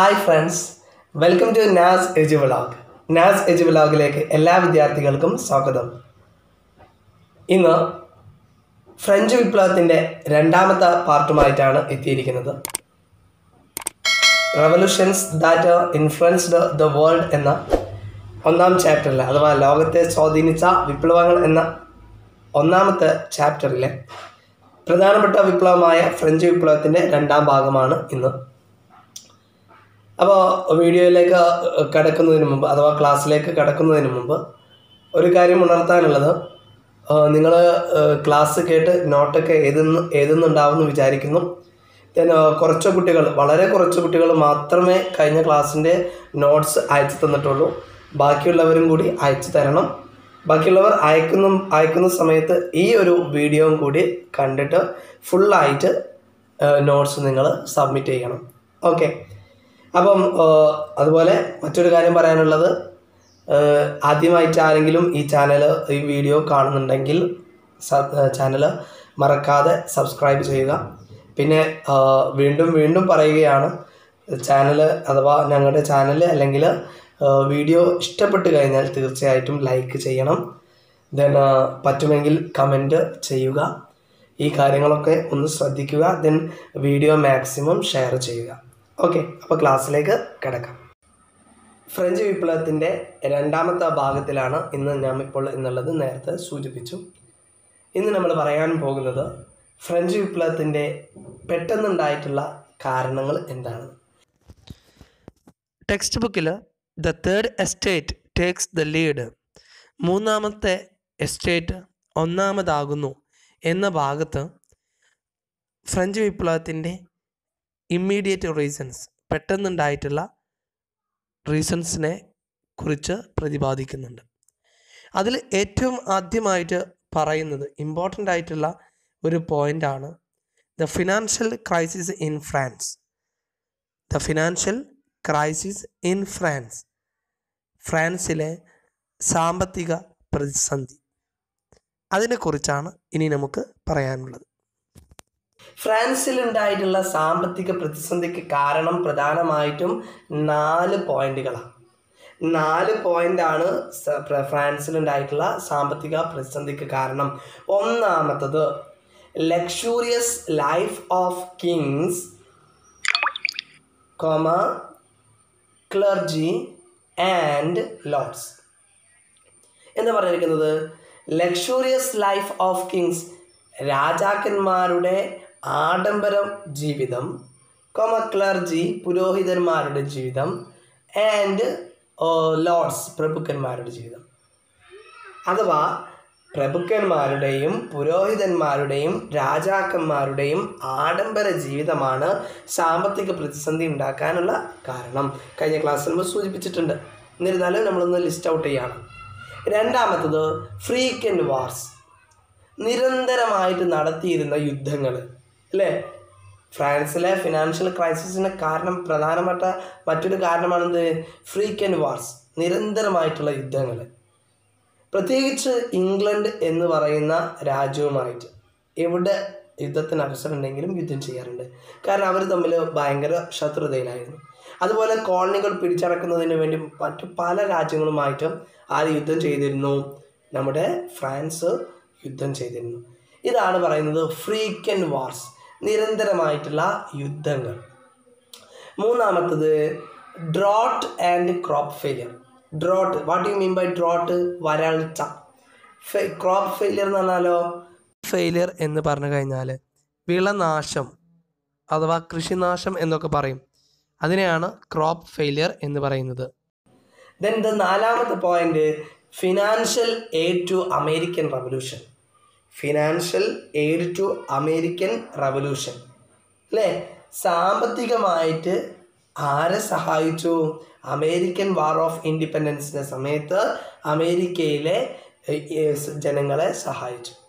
Hi friends welcome to Naz edge vlog Naz edge വ്ളോഗിലേക്ക് എല്ലാ വിദ്യാർത്ഥികൾക്കും സ്വാഗതം. ഇന്ന് ഫ്രഞ്ച് വിപ്ലവത്തിന്റെ രണ്ടാമത്തെ പാർട്ടുമായിട്ടാണ് എത്തിയിരിക്കുന്നത്. Revolutions that influenced the world എന്ന ഒന്നാം ചാപ്റ്ററിൽ അഥവാ ലോകത്തെ സ്വാധീനിച്ച വിപ്ലവങ്ങൾ എന്ന ഒന്നാമത്തെ ചാപ്റ്ററിലെ പ്രധാനപ്പെട്ട വിപ്ലവമായ ഫ്രഞ്ച് വിപ്ലവത്തിന്റെ രണ്ടാം ഭാഗമാണ് ഇന്ന് അപ്പോൾ വീഡിയോയിലേക്ക് കിടക്കുന്നതിന് മുമ്പ് അഥവാ ക്ലാസ്സിലേക്ക് കിടക്കുന്നതിന് മുമ്പ് ഒരു കാര്യം ഉണർത്താനുള്ളത്. നിങ്ങൾ ക്ലാസ് കേട്ട് നോട്ടൊക്കെ എഴുതുന്നു എഴുതുന്നുണ്ടാവുമെന്ന് വിചാരിക്കുന്നു. ദെൻ കുറച്ച് കുട്ടികൾ വളരെ കുറച്ച് കുട്ടികൾ മാത്രമേ കഴിഞ്ഞ ക്ലാസ്സിന്റെ നോട്ട്സ് അയച്ചു തന്നിട്ടുള്ളൂ. ബാക്കിയുള്ളവരും കൂടി അയച്ചു തരണം. ബാക്കിയുള്ളവർ അയക്കുന്ന അയക്കുന്ന സമയത്ത് ഈ ഒരു വീഡിയോയും കൂടി കണ്ടിട്ട് ഫുള്ളായിട്ട് നോട്ട്സ് നിങ്ങൾ സബ്മിറ്റ് ചെയ്യണം. ഓക്കെ. അപ്പം അതുപോലെ മറ്റൊരു കാര്യം പറയാനുള്ളത് ആദ്യമായിട്ട് ആരെങ്കിലും ഈ ചാനൽ ഈ വീഡിയോ കാണുന്നുണ്ടെങ്കിൽ ചാനൽ മറക്കാതെ സബ്സ്ക്രൈബ് ചെയ്യുക. പിന്നെ വീണ്ടും വീണ്ടും പറയുകയാണ് ചാനൽ അഥവാ ഞങ്ങളുടെ ചാനൽ അല്ലെങ്കിൽ വീഡിയോ ഇഷ്ടപ്പെട്ട് കഴിഞ്ഞാൽ തീർച്ചയായിട്ടും ലൈക്ക് ചെയ്യണം. ദെൻ പറ്റുമെങ്കിൽ കമന്റ് ചെയ്യുക. ഈ കാര്യങ്ങളൊക്കെ ഒന്ന് ശ്രദ്ധിക്കുക. ദെൻ വീഡിയോ മാക്സിമം ഷെയർ ചെയ്യുക. ഓക്കെ അപ്പോൾ ക്ലാസ്സിലേക്ക് കിടക്കാം. ഫ്രഞ്ച് വിപ്ലവത്തിന്റെ രണ്ടാമത്തെ ഭാഗത്തിലാണ് ഇന്ന് ഞാൻ ഇപ്പോൾ എന്നുള്ളത് നേരത്തെ സൂചിപ്പിച്ചു. ഇന്ന് നമ്മൾ പറയാൻ പോകുന്നത് ഫ്രഞ്ച് വിപ്ലവത്തിന്റെ പെട്ടെന്നുണ്ടായിട്ടുള്ള കാരണങ്ങൾ എന്താണ്? ടെക്സ്റ്റ് ബുക്കിൽ the third estate takes the lead മൂന്നാമത്തെ എസ്റ്റേറ്റ് ഒന്നാമതാകുന്നു എന്ന ഭാഗത്ത് ഫ്രഞ്ച് വിപ്ലവത്തിന്റെ ഇമ്മീഡിയറ്റ് റീസൺസ് പെട്ടെന്നുണ്ടായിട്ടുള്ള റീസൺസിനെ കുറിച്ച് പ്രതിപാദിക്കുന്നുണ്ട്. അതിൽ ഏറ്റവും ആദ്യമായിട്ട് പറയുന്നത് ഇമ്പോർട്ടന്റ് ആയിട്ടുള്ള ഒരു പോയിന്റാണ് the financial crisis in France the financial crisis in France ഫ്രാൻസിലെ സാമ്പത്തിക പ്രതിസന്ധി. അതിനെക്കുറിച്ചാണ് ഇനി നമുക്ക് പറയാനുള്ളത്. ഫ്രാൻസിൽ ഉണ്ടായിട്ടുള്ള സാമ്പത്തിക പ്രതിസന്ധിക്ക് കാരണം പ്രധാനമായിട്ടും നാല് പോയിന്റുകളാണ് നാല് പോയിന്റാണ് ഫ്രാൻസിൽ ഉണ്ടായിട്ടുള്ള സാമ്പത്തിക പ്രതിസന്ധിക്ക് കാരണം. ഒന്നാമത്തത് luxurious life of kings comma clergy and lords എന്ന് പറഞ്ഞിരിക്കുന്നത് ലക്ഷൂറിയസ് ലൈഫ് ഓഫ് കിങ്സ് രാജാക്കന്മാരുടെ ആഡംബരം ജീവിതം കൊമ ക്ലർജി പുരോഹിതന്മാരുടെ ജീവിതം ആൻഡ് ലോഡ്സ് പ്രഭുക്കന്മാരുടെ ജീവിതം. അഥവാ പ്രഭുക്കന്മാരുടെയും പുരോഹിതന്മാരുടെയും രാജാക്കന്മാരുടെയും ആഡംബര ജീവിതമാണ് സാമ്പത്തിക പ്രതിസന്ധി ഉണ്ടാക്കാനുള്ള കാരണം. കഴിഞ്ഞ ക്ലാസ്സിൽ നമ്മൾ സൂചിപ്പിച്ചിട്ടുണ്ട്. എന്നിരുന്നാലും നമ്മളൊന്ന് ലിസ്റ്റ് ഔട്ട് ചെയ്യണം. രണ്ടാമത്തത് ഫ്രീക്വന്റ് വാർസ് നിരന്തരമായിട്ട് നടത്തിയിരുന്ന യുദ്ധങ്ങൾ അല്ലേ? ഫ്രാൻസിലെ ഫിനാൻഷ്യൽ ക്രൈസിസിന് കാരണം പ്രധാനപ്പെട്ട മറ്റൊരു കാരണമാണെന്ത്? ഫ്രീക്വന്റ് വാർസ് നിരന്തരമായിട്ടുള്ള യുദ്ധങ്ങൾ പ്രത്യേകിച്ച് ഇംഗ്ലണ്ട് എന്ന് പറയുന്ന രാജ്യവുമായിട്ട് എവിടെ യുദ്ധത്തിന് അവസരം ഉണ്ടെങ്കിലും യുദ്ധം ചെയ്യാറുണ്ട്. കാരണം അവർ തമ്മിൽ ഭയങ്കര ശത്രുതയിലായിരുന്നു. അതുപോലെ കോളനികൾ പിടിച്ചടക്കുന്നതിന് വേണ്ടി മറ്റു പല രാജ്യങ്ങളുമായിട്ടും ആര് യുദ്ധം ചെയ്തിരുന്നു? നമ്മുടെ ഫ്രാൻസ് യുദ്ധം ചെയ്തിരുന്നു. ഇതാണ് പറയുന്നത് ഫ്രീക്കൻ വാർസ് നിരന്തരമായിട്ടുള്ള യുദ്ധങ്ങൾ. മൂന്നാമത്തത് drought and crop failure drought what you mean by drought വരൾച്ച. ക്രോപ്പ് ഫെയിലിയർ എന്ന് പറഞ്ഞാലോ? ഫെയിലിയർ എന്ന് പറഞ്ഞു കഴിഞ്ഞാൽ വിളനാശം അഥവാ കൃഷിനാശം എന്നൊക്കെ പറയും. അതിനെയാണ് ക്രോപ്പ് ഫെയിലിയർ എന്ന് പറയുന്നത്. ദെൻ ദ നാലാമത്തെ point financial aid to American Revolution financial aid to American Revolution അല്ലേ സാമ്പത്തികമായിട്ട് ആരെ സഹായിച്ചു? അമേരിക്കൻ വാർ ഓഫ് ഇൻഡിപെൻഡൻസിന്റെ സമയത്ത് അമേരിക്കയിലെ ജനങ്ങളെ സഹായിച്ചു.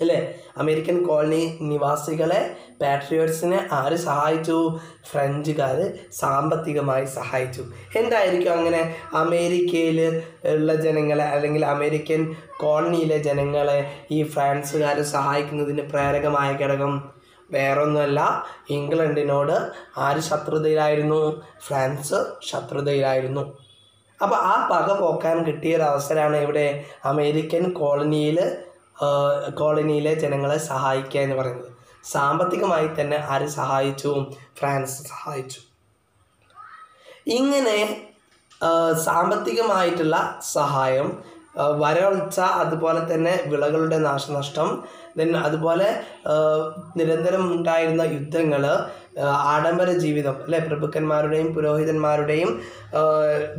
അല്ലേ? അമേരിക്കൻ കോളനി നിവാസികളെ പാട്രിയോട്സിനെ ആര് സഹായിച്ചു? ഫ്രഞ്ചുകാർ സാമ്പത്തികമായി സഹായിച്ചു. എന്തായിരിക്കും അങ്ങനെ അമേരിക്കയിൽ ഉള്ള ജനങ്ങളെ അല്ലെങ്കിൽ അമേരിക്കൻ കോളനിയിലെ ജനങ്ങളെ ഈ ഫ്രാൻസുകാർ സഹായിക്കുന്നതിന് പ്രേരകമായ ഘടകം? വേറൊന്നുമല്ല ഇംഗ്ലണ്ടിനോട് ആര് ശത്രുതയിലായിരുന്നു? ഫ്രാൻസ് ശത്രുതയിലായിരുന്നു. അപ്പോൾ ആ പക പോക്കാൻ കിട്ടിയൊരവസരമാണ് ഇവിടെ അമേരിക്കൻ കോളനിയിൽ കോളനിയിലെ ജനങ്ങളെ സഹായിക്കുക എന്ന് പറയുന്നത്. സാമ്പത്തികമായി തന്നെ ആര് സഹായിച്ചു? ഫ്രാൻസ് സഹായിച്ചു. ഇങ്ങനെ സാമ്പത്തികമായിട്ടുള്ള സഹായം വരൾച്ച അതുപോലെ തന്നെ വിളകളുടെ നാശനഷ്ടം ദെൻ അതുപോലെ നിരന്തരം ഉണ്ടായിരുന്ന യുദ്ധങ്ങൾ ആഡംബര ജീവിതം അല്ലെ? പ്രഭുക്കന്മാരുടെയും പുരോഹിതന്മാരുടെയും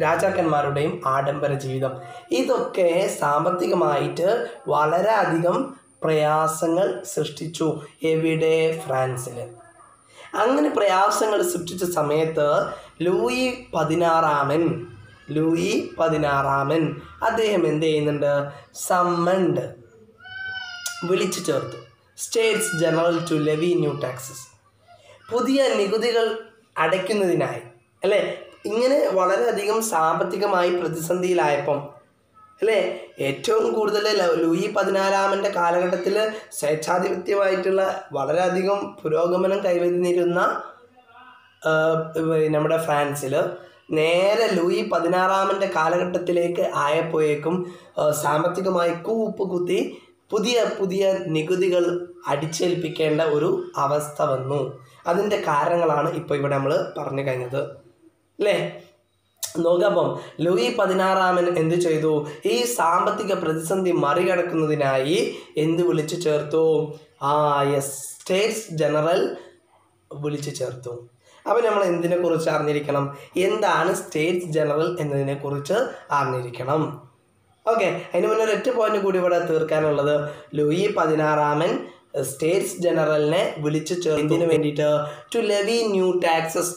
രാജാക്കന്മാരുടെയും ആഡംബര ജീവിതം. ഇതൊക്കെ സാമ്പത്തികമായിട്ട് വളരെയധികം പ്രയാസങ്ങൾ സൃഷ്ടിച്ചു എവിടെ? ഫ്രാൻസിൽ അങ്ങനെ പ്രയാസങ്ങൾ സൃഷ്ടിച്ച സമയത്ത് ലൂയി പതിനാറാമൻ ലൂയി പതിനാറാമൻ. അദ്ദേഹം എന്ത് ചെയ്യുന്നുണ്ട്? സമ്മണ്ട്. വിളിച്ചു ചേർത്തു. States General to levy new taxes. പുതിയ നികുതികൾ അടയ്ക്കുന്നതിനായി അല്ലേ? ഇങ്ങനെ വളരെയധികം സാമ്പത്തികമായി പ്രതിസന്ധിയിലായപ്പം അല്ലേ? ഏറ്റവും കൂടുതൽ ലൂയി പതിനാലാമന്റെ കാലഘട്ടത്തിൽ സ്വേച്ഛാധിപത്യമായിട്ടുള്ള വളരെയധികം പുരോഗമനം കൈവന്നിരുന്ന നമ്മുടെ ഫ്രാൻസിൽ നേരെ ലൂയി പതിനാറാമന്റെ കാലഘട്ടത്തിലേക്ക് ആയപ്പോഴേക്കും സാമ്പത്തികമായി കൂപ്പ് കുത്തി പുതിയ പുതിയ നികുതികൾ അടിച്ചേൽപ്പിക്കേണ്ട ഒരു അവസ്ഥ വന്നു. അതിന്റെ കാരണങ്ങളാണ് ഇപ്പോൾ ഇവിടെ നമ്മൾ പറഞ്ഞു കഴിഞ്ഞത്. അല്ലേ നോക്കപ്പം ലൂയി പതിനാറാമൻ എന്ത് ചെയ്തു? ഈ സാമ്പത്തിക പ്രതിസന്ധി മറികടക്കുന്നതിനായി എന്ത് വിളിച്ചു ചേർത്തു? ആ യെസ് സ്റ്റേറ്റ്സ് ജനറൽ വിളിച്ചു ചേർത്തു. അപ്പോൾ നമ്മൾ എന്തിനെക്കുറിച്ച് അറിഞ്ഞിരിക്കണം? എന്താണ് സ്റ്റേറ്റ് ജനറൽ എന്നതിനെ കുറിച്ച് അറിഞ്ഞിരിക്കണം. ഓക്കെ അതിന് മുന്നേ ഒരൊറ്റ പോയിന്റ് കൂടി ഇവിടെ തീർക്കാനുള്ളത്. ലൂയി പതിനാറാമൻ സ്റ്റേറ്റ്സ് ജനറലിനെ വിളിച്ചു ചേർന്നതിന് വേണ്ടിയിട്ട്? ടു ലെവി ന്യൂ ടാക്സസ്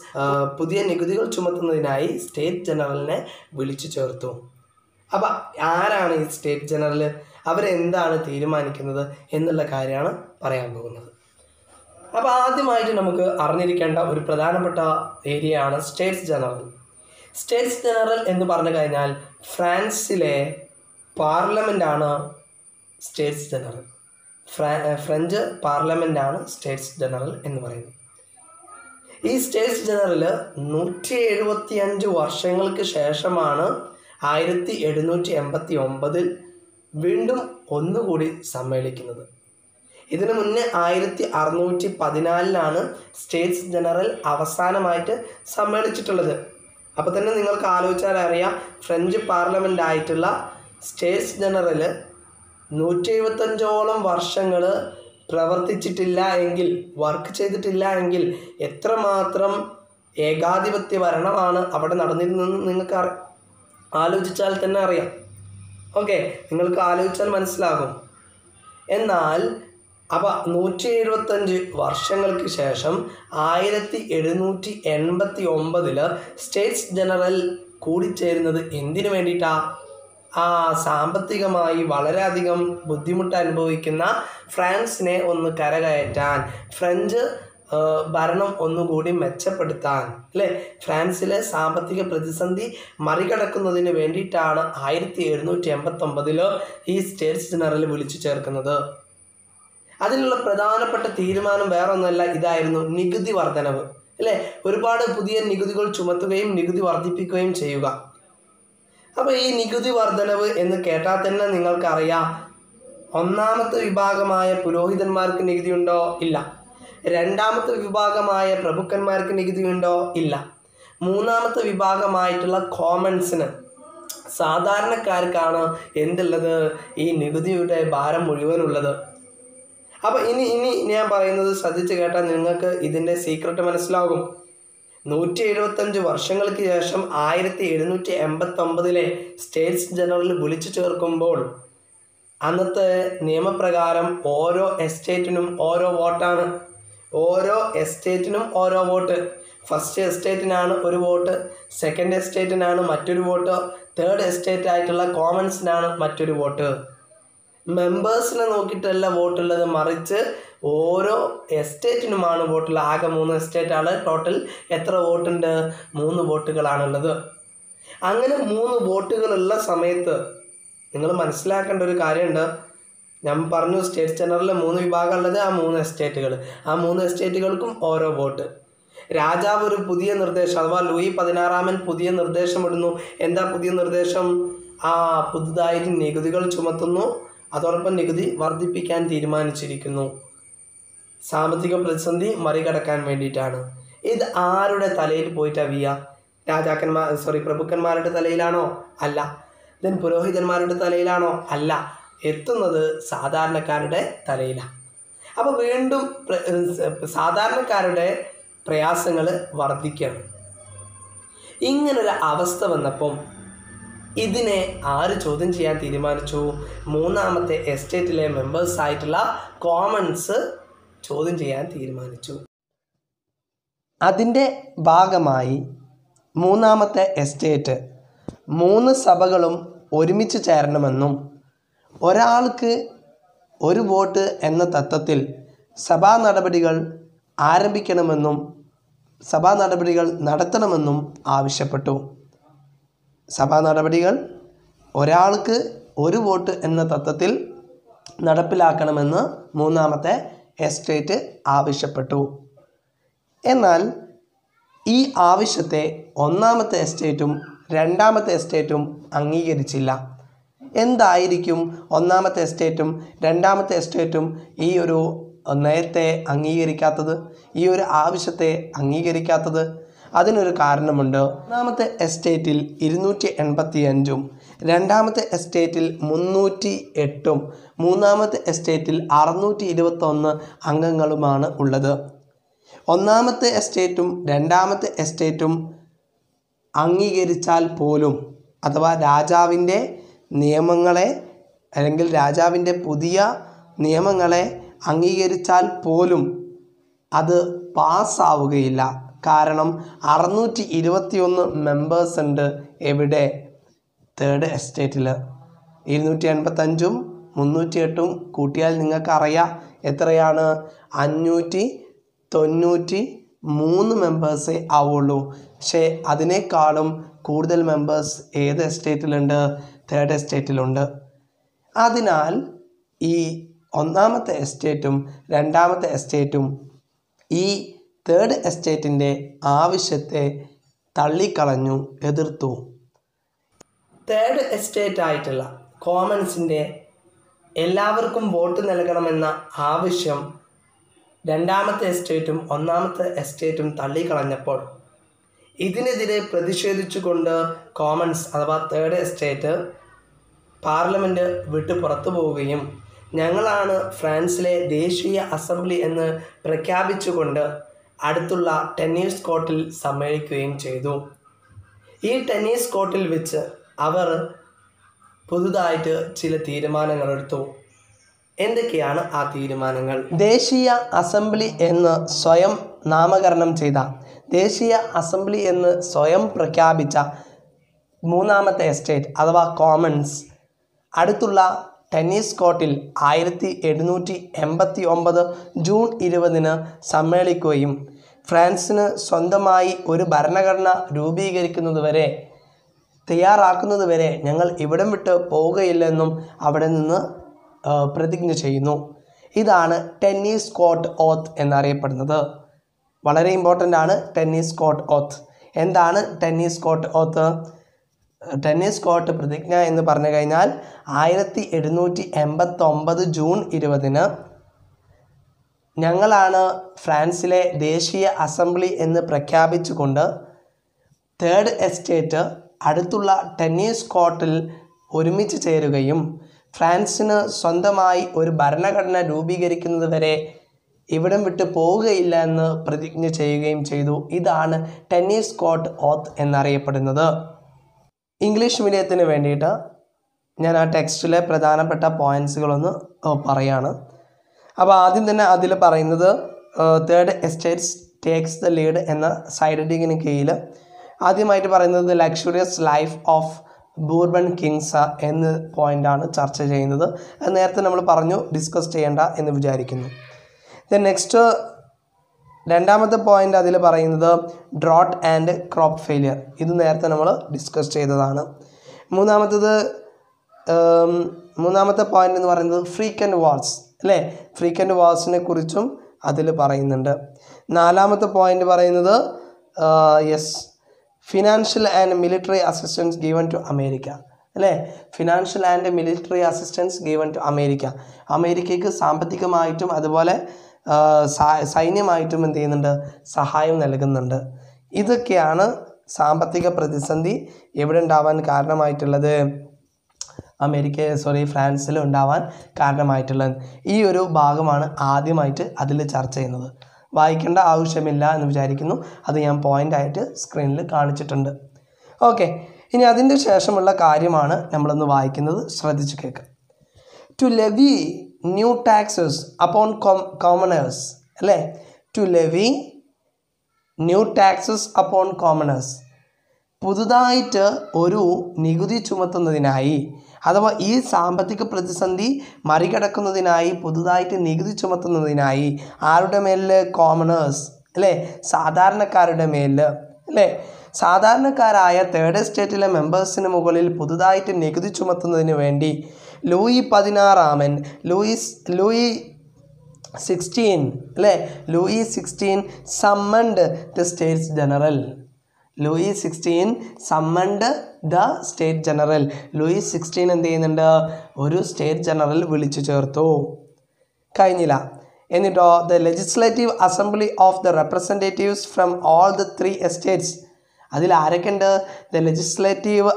പുതിയ നികുതികൾ ചുമത്തുന്നതിനായി സ്റ്റേറ്റ് ജനറലിനെ വിളിച്ചു ചേർത്തു. അപ്പം ആരാണ് ഈ സ്റ്റേറ്റ് ജനറൽ അവരെന്താണ് തീരുമാനിക്കുന്നത് എന്നുള്ള കാര്യമാണ് പറയാൻ പോകുന്നത്. അപ്പോൾ ആദ്യമായിട്ട് നമുക്ക് അറിഞ്ഞിരിക്കേണ്ട ഒരു പ്രധാനപ്പെട്ട ഏരിയയാണ് സ്റ്റേറ്റ്സ് ജനറൽ. സ്റ്റേറ്റ്സ് ജനറൽ എന്ന് പറഞ്ഞു കഴിഞ്ഞാൽ ഫ്രാൻസിലെ പാർലമെന്റാണ് സ്റ്റേറ്റ്സ് ജനറൽ. ഫ്രാ ഫ്രഞ്ച് പാർലമെന്റാണ് സ്റ്റേറ്റ്സ് ജനറൽ എന്ന് പറയുന്നത്. ഈ സ്റ്റേറ്റ്സ് ജനറൽ നൂറ്റി എഴുപത്തി അഞ്ച് വർഷങ്ങൾക്ക് ശേഷമാണ് ആയിരത്തി എഴുന്നൂറ്റി എൺപത്തി ഒമ്പതിൽ വീണ്ടും ഒന്നുകൂടി സമ്മേളിക്കുന്നത്. ഇതിനു മുന്നേ ആയിരത്തി അറുന്നൂറ്റി പതിനാലിലാണ് സ്റ്റേറ്റ്സ് ജനറൽ അവസാനമായിട്ട് സമ്മേളിച്ചിട്ടുള്ളത്. അപ്പോൾ തന്നെ നിങ്ങൾക്ക് ആലോചിച്ചാൽ അറിയാം ഫ്രഞ്ച് പാർലമെന്റ് ആയിട്ടുള്ള സ്റ്റേറ്റ്സ് ജനറൽ നൂറ്റി എഴുപത്തഞ്ചോളം വർഷങ്ങൾ പ്രവർത്തിച്ചിട്ടില്ല എങ്കിൽ വർക്ക് ചെയ്തിട്ടില്ല എങ്കിൽ എത്രമാത്രം ഏകാധിപത്യ ഭരണമാണ് അവിടെ നടന്നിരുന്നതെന്ന് നിങ്ങൾക്ക് ആലോചിച്ചാൽ തന്നെ അറിയാം. ഓക്കെ നിങ്ങൾക്ക് ആലോചിച്ചാൽ മനസ്സിലാകും. എന്നാൽ അപ്പോൾ നൂറ്റി എഴുപത്തഞ്ച് വർഷങ്ങൾക്ക് ശേഷം ആയിരത്തി എഴുന്നൂറ്റി എൺപത്തി ഒമ്പതിൽ സ്റ്റേറ്റ്സ് ജനറൽ കൂടിച്ചേരുന്നത് എന്തിനു വേണ്ടിയിട്ടാ? ആ സാമ്പത്തികമായി വളരെയധികം ബുദ്ധിമുട്ട് അനുഭവിക്കുന്ന ഫ്രാൻസിനെ ഒന്ന് കരകയറ്റാൻ ഫ്രഞ്ച് ഭരണം ഒന്നുകൂടി മെച്ചപ്പെടുത്താൻ അല്ലേ? ഫ്രാൻസിലെ സാമ്പത്തിക പ്രതിസന്ധി മറികടക്കുന്നതിന് വേണ്ടിയിട്ടാണ് ആയിരത്തി എഴുന്നൂറ്റി എൺപത്തൊമ്പതിൽ ഈ സ്റ്റേറ്റ്സ് ജനറൽ വിളിച്ചു ചേർക്കുന്നത്. അതിനുള്ള പ്രധാനപ്പെട്ട തീരുമാനം വേറെ ഒന്നല്ല ഇതായിരുന്നു നികുതി വർധനവ്. അല്ലേ? ഒരുപാട് പുതിയ നികുതികൾ ചുമത്തുകയും നികുതി വർദ്ധിപ്പിക്കുകയും ചെയ്യുക. അപ്പോൾ ഈ നികുതി വർധനവ് എന്ന് കേട്ടാൽ തന്നെ നിങ്ങൾക്കറിയാം ഒന്നാമത്തെ വിഭാഗമായ പുരോഹിതന്മാർക്ക് നികുതിയുണ്ടോ ഇല്ല. രണ്ടാമത്തെ വിഭാഗമായ പ്രഭുക്കന്മാർക്ക് നികുതിയുണ്ടോ ഇല്ല. മൂന്നാമത്തെ വിഭാഗമായിട്ടുള്ള കോമൺസിന് സാധാരണക്കാർക്കാണ് എന്തുള്ളത്? ഈ നികുതിയുടെ ഭാരം മുഴുവനുള്ളത്. അപ്പോൾ ഇനി ഇനി ഞാൻ പറയുന്നത് ശ്രദ്ധിച്ച് കേട്ടാൽ നിങ്ങൾക്ക് ഇതിന്റെ സീക്രട്ട് മനസ്സിലാകും. നൂറ്റി എഴുപത്തഞ്ച് വർഷങ്ങൾക്ക് ശേഷം ആയിരത്തി എഴുന്നൂറ്റി എൺപത്തൊമ്പതിലെ സ്റ്റേറ്റ്സ് ജനറൽ വിളിച്ചു ചേർക്കുമ്പോൾ അന്നത്തെ നിയമപ്രകാരം ഓരോ എസ്റ്റേറ്റിനും ഓരോ വോട്ടാണ് ഓരോ എസ്റ്റേറ്റിനും ഓരോ വോട്ട് ഫസ്റ്റ് എസ്റ്റേറ്റിനാണ് ഒരു വോട്ട് സെക്കൻഡ് എസ്റ്റേറ്റിനാണ് മറ്റൊരു വോട്ട് തേർഡ് എസ്റ്റേറ്റ് ആയിട്ടുള്ള കോമൺസിനാണ് മറ്റൊരു വോട്ട് മെമ്പേഴ്സിനെ നോക്കിയിട്ടല്ല വോട്ടുള്ളത് മറിച്ച് ഓരോ എസ്റ്റേറ്റിനുമാണ് വോട്ടുള്ളത് ആകെ മൂന്ന് എസ്റ്റേറ്റാണ് ടോട്ടൽ എത്ര വോട്ടുണ്ട്? മൂന്ന് വോട്ടുകളാണുള്ളത്. അങ്ങനെ മൂന്ന് വോട്ടുകളുള്ള സമയത്ത് നിങ്ങൾ മനസ്സിലാക്കേണ്ട ഒരു കാര്യമുണ്ട്. ഞാൻ പറഞ്ഞു സ്റ്റേറ്റ് ജനറലിൽ മൂന്ന് വിഭാഗമുള്ളത് ആ മൂന്ന് എസ്റ്റേറ്റുകൾ ആ മൂന്ന് എസ്റ്റേറ്റുകൾക്കും ഓരോ വോട്ട്. രാജാവ് ഒരു പുതിയ നിർദ്ദേശം അഥവാ ലൂയി പതിനാറാമൻ പുതിയ നിർദ്ദേശം ഇടുന്നു. എന്താ പുതിയ നിർദ്ദേശം? ആ പുതുതായിട്ട് നികുതികൾ ചുമത്തുന്നു. അതോടൊപ്പം നികുതി വർദ്ധിപ്പിക്കാൻ തീരുമാനിച്ചിരിക്കുന്നു. സാമ്പത്തിക പ്രതിസന്ധി മറികടക്കാൻ വേണ്ടിയിട്ടാണ്. ഇത് ആരുടെ തലയിൽ പോയിട്ടാ വീയ? രാജാക്കന്മാർ സോറി പ്രഭുക്കന്മാരുടെ തലയിലാണോ? അല്ല. ദെൻ പുരോഹിതന്മാരുടെ തലയിലാണോ? അല്ല. എത്തുന്നത് സാധാരണക്കാരുടെ തലയിലാണ് അപ്പോൾ വീണ്ടും സാധാരണക്കാരുടെ പ്രയാസങ്ങൾ വർദ്ധിക്കണം. ഇങ്ങനൊരു അവസ്ഥ വന്നപ്പം ഇതിനെ ആര് ചോദ്യം ചെയ്യാൻ തീരുമാനിച്ചു? മൂന്നാമത്തെ എസ്റ്റേറ്റിലെ മെമ്പേഴ്സ് ആയിട്ടുള്ള കോമൺസ് ചോദ്യം ചെയ്യാൻ തീരുമാനിച്ചു. അതിന്റെ ഭാഗമായി മൂന്നാമത്തെ എസ്റ്റേറ്റ് മൂന്ന് സഭകളും ഒരുമിച്ച് ചേരണമെന്നും ഒരാൾക്ക് ഒരു വോട്ട് എന്ന തത്വത്തിൽ സഭാ നടപടികൾ ആരംഭിക്കണമെന്നും സഭാ നടപടികൾ നടത്തണമെന്നും ആവശ്യപ്പെട്ടു. സഭാ നടപടികൾ ഒരാൾക്ക് ഒരു വോട്ട് എന്ന തത്വത്തിൽ നടപ്പിലാക്കണമെന്ന് മൂന്നാമത്തെ എസ്റ്റേറ്റ് ആവശ്യപ്പെട്ടു. എന്നാൽ ഈ ആവശ്യത്തെ ഒന്നാമത്തെ എസ്റ്റേറ്റും രണ്ടാമത്തെ എസ്റ്റേറ്റും അംഗീകരിച്ചില്ല. എന്തായിരിക്കും ഒന്നാമത്തെ എസ്റ്റേറ്റും രണ്ടാമത്തെ എസ്റ്റേറ്റും ഈ ഒരു നയത്തെ അംഗീകരിക്കാത്തത് ഈ ഒരു ആവശ്യത്തെ അംഗീകരിക്കാത്തത്? അതിനൊരു കാരണമുണ്ട്. ഒന്നാമത്തെ എസ്റ്റേറ്റിൽ ഇരുന്നൂറ്റി എൺപത്തി അഞ്ചും രണ്ടാമത്തെ എസ്റ്റേറ്റിൽ മുന്നൂറ്റി എട്ടും മൂന്നാമത്തെ എസ്റ്റേറ്റിൽ അറുന്നൂറ്റി ഇരുപത്തൊന്ന് അംഗങ്ങളുമാണ് ഉള്ളത്. ഒന്നാമത്തെ എസ്റ്റേറ്റും രണ്ടാമത്തെ എസ്റ്റേറ്റും അംഗീകരിച്ചാൽ പോലും അഥവാ രാജാവിന്റെ നിയമങ്ങളെ അല്ലെങ്കിൽ രാജാവിന്റെ പുതിയ നിയമങ്ങളെ അംഗീകരിച്ചാൽ പോലും അത് പാസ്സാവുകയില്ല. കാരണം അറുന്നൂറ്റി ഇരുപത്തിയൊന്ന് മെമ്പേഴ്സ് ഉണ്ട് എവിടെ? തേർഡ് എസ്റ്റേറ്റിൽ ഇരുന്നൂറ്റി എൺപത്തഞ്ചും മുന്നൂറ്റി എട്ടും കൂട്ടിയാൽ നിങ്ങൾക്കറിയാം എത്രയാണ്? അഞ്ഞൂറ്റി തൊണ്ണൂറ്റി മൂന്ന് മെമ്പേഴ്സേ ആവുള്ളൂ. പക്ഷേ അതിനേക്കാളും കൂടുതൽ മെമ്പേഴ്സ് ഏത് എസ്റ്റേറ്റിലുണ്ട് തേർഡ് എസ്റ്റേറ്റിലുണ്ട് അതിനാൽ ഈ ഒന്നാമത്തെ എസ്റ്റേറ്റും രണ്ടാമത്തെ എസ്റ്റേറ്റും ഈ തേർഡ് എസ്റ്റേറ്റിന്റെ ആവശ്യത്തെ തള്ളിക്കളഞ്ഞു എതിർത്തു. തേർഡ് എസ്റ്റേറ്റ് ആയിട്ടുള്ള കോമൺസിന്റെ എല്ലാവർക്കും വോട്ട് നൽകണമെന്ന ആവശ്യം രണ്ടാമത്തെ എസ്റ്റേറ്റും ഒന്നാമത്തെ എസ്റ്റേറ്റും തള്ളിക്കളഞ്ഞപ്പോൾ ഇതിനെതിരെ പ്രതിഷേധിച്ചുകൊണ്ട് കോമൺസ് അഥവാ തേർഡ് എസ്റ്റേറ്റ് പാർലമെന്റ് വിട്ട് പുറത്തു പോവുകയും ഞങ്ങളാണ് ഫ്രാൻസിലെ ദേശീയ അസംബ്ലി എന്ന് പ്രഖ്യാപിച്ചുകൊണ്ട് അടുത്തുള്ള ടെന്നീസ് കോർട്ടിൽ സമ്മേളിക്കുകയും ചെയ്തു. ഈ ടെന്നീസ് കോർട്ടിൽ വെച്ച് അവർ പുതുതായിട്ട് ചില തീരുമാനങ്ങൾ എടുത്തു. എന്തൊക്കെയാണ് ആ തീരുമാനങ്ങൾ? ദേശീയ അസംബ്ലി എന്ന് സ്വയം നാമകരണം ചെയ്ത ദേശീയ അസംബ്ലി എന്ന് സ്വയം പ്രഖ്യാപിച്ച മൂന്നാമത്തെ എസ്റ്റേറ്റ് അഥവാ കോമൺസ് അടുത്തുള്ള ടെന്നീസ് കോർട്ടിൽ ആയിരത്തി എഴുന്നൂറ്റി എൺപത്തി ഒമ്പത് ജൂൺ ഇരുപതിന് സമ്മേളിക്കുകയും ഫ്രാൻസിന് സ്വന്തമായി ഒരു ഭരണഘടന രൂപീകരിക്കുന്നതുവരെ തയ്യാറാക്കുന്നതുവരെ ഞങ്ങൾ ഇവിടം വിട്ട് പോവുകയില്ലെന്നും അവിടെ നിന്ന് പ്രതിജ്ഞ ചെയ്യുന്നു. ഇതാണ് ടെന്നീസ് കോർട്ട് ഓത്ത് എന്നറിയപ്പെടുന്നത്. വളരെ ഇമ്പോർട്ടന്റ് ആണ് ടെന്നീസ് കോർട്ട് ഓത്ത്. എന്താണ് Tennis Court Oath? Tennis Court പ്രതിജ്ഞ എന്ന് പറഞ്ഞു കഴിഞ്ഞാൽ ആയിരത്തി എഴുന്നൂറ്റി എൺപത്തൊമ്പത് ജൂൺ ഇരുപതിന് ഞങ്ങളാണ് ഫ്രാൻസിലെ ദേശീയ അസംബ്ലി എന്ന് പ്രഖ്യാപിച്ചുകൊണ്ട് തേർഡ് എസ്റ്റേറ്റ് അടുത്തുള്ള ടെന്നീസ് കോർട്ടിൽ ഒരുമിച്ച് ചേരുകയും ഫ്രാൻസിന് സ്വന്തമായി ഒരു ഭരണഘടന രൂപീകരിക്കുന്നത് വരെ ഇവിടം വിട്ട് പോവുകയില്ല എന്ന് പ്രതിജ്ഞ ചെയ്യുകയും ചെയ്തു. ഇതാണ് ടെന്നീസ് കോർട്ട് ഓത്ത് എന്നറിയപ്പെടുന്നത്. ഇംഗ്ലീഷ് മീഡിയത്തിന് വേണ്ടിയിട്ട് ഞാൻ ആ ടെക്സ്റ്റിലെ പ്രധാനപ്പെട്ട പോയിന്റ്സുകളൊന്ന് പറയാണ്. അപ്പോൾ ആദ്യം തന്നെ അതിൽ പറയുന്നത് third estates takes the lead എന്ന സൈഡ് ഹെഡിങ്ങിന് കീഴിൽ ആദ്യമായിട്ട് പറയുന്നത് luxurious life of Bourbon kings എന്ന പോയിന്റാണ് ചർച്ച ചെയ്യുന്നത്. അത് നേരത്തെ നമ്മൾ പറഞ്ഞു ഡിസ്കസ് ചെയ്യേണ്ട എന്ന് വിചാരിക്കുന്നു. ദെൻ നെക്സ്റ്റ് രണ്ടാമത്തെ പോയിന്റ് അതിൽ പറയുന്നത് ഡ്രോട്ട് ആൻഡ് ക്രോപ്പ് ഫെയിലിയർ ഇത് നേരത്തെ നമ്മൾ ഡിസ്കസ് ചെയ്തതാണ്. മൂന്നാമത്തത് മൂന്നാമത്തെ പോയിന്റ് എന്ന് പറയുന്നത് ഫ്രീക്വന്റ് വാൾസ് അല്ലേ? ഫ്രീക്വന്റ് വാൾസിനെ കുറിച്ചും അതിൽ പറയുന്നുണ്ട്. നാലാമത്തെ പോയിന്റ് പറയുന്നത് yes financial and military assistance given to America അല്ലേ? Financial and military assistance given to America അമേരിക്കയ്ക്ക് സാമ്പത്തികമായിട്ടും അതുപോലെ സൈന്യമായിട്ടും എന്ത് ചെയ്യുന്നുണ്ട്? സഹായം നൽകുന്നുണ്ട്. ഇതൊക്കെയാണ് സാമ്പത്തിക പ്രതിസന്ധി എവിടെ ഉണ്ടാവാൻ കാരണമായിട്ടുള്ളത്? അമേരിക്ക സോറി ഫ്രാൻസിൽ ഉണ്ടാവാൻ കാരണമായിട്ടുള്ളത്. ഈ ഒരു ഭാഗമാണ് ആദ്യമായിട്ട് അതിൽ ചർച്ച ചെയ്യുന്നത്. വായിക്കേണ്ട ആവശ്യമില്ല എന്ന് വിചാരിക്കുന്നു. അത് ഞാൻ പോയിന്റ് ആയിട്ട് സ്ക്രീനിൽ കാണിച്ചിട്ടുണ്ട്. ഓക്കെ ഇനി അതിന്റെ ശേഷമുള്ള കാര്യമാണ് നമ്മളൊന്ന് വായിക്കുന്നത്. ശ്രദ്ധിച്ചു കേൾക്കുക to levy new taxes upon commoners അല്ലേ? To levy new taxes upon commoners പുതുതായിട്ട് ഒരു നികുതി ചുമത്തുന്നതിനായി അഥവാ ഈ സാമ്പത്തിക പ്രതിസന്ധി മറികടക്കുന്നതിനായി പുതുതായിട്ട് നികുതി ചുമത്തുന്നതിനായി ആരുടെ മേലിൽ കോമണേഴ്സ് അല്ലേ? സാധാരണക്കാരുടെ മേലിൽ അല്ലേ? സാധാരണക്കാരായ തേർഡ് എസ്റ്റേറ്റിലെ മെമ്പേഴ്സിന് മുകളിൽ പുതുതായിട്ട് നികുതി ചുമത്തുന്നതിന് വേണ്ടി ലൂയി പതിനാറാമൻ ലൂയിസ് ലൂയി സിക്സ്റ്റീൻ അല്ലേ? Louis sixteen summoned the States General. Louis sixteen summoned the State General. Louis sixteen എന്ത് ചെയ്യുന്നുണ്ട്? ഒരു സ്റ്റേറ്റ് ജനറൽ വിളിച്ചു ചേർത്തു. കഴിഞ്ഞില്ല. എന്നിട്ടോ the legislative assembly of the representatives from all the three estates. അതിൽ ആരൊക്കെ ഉണ്ട് the legislative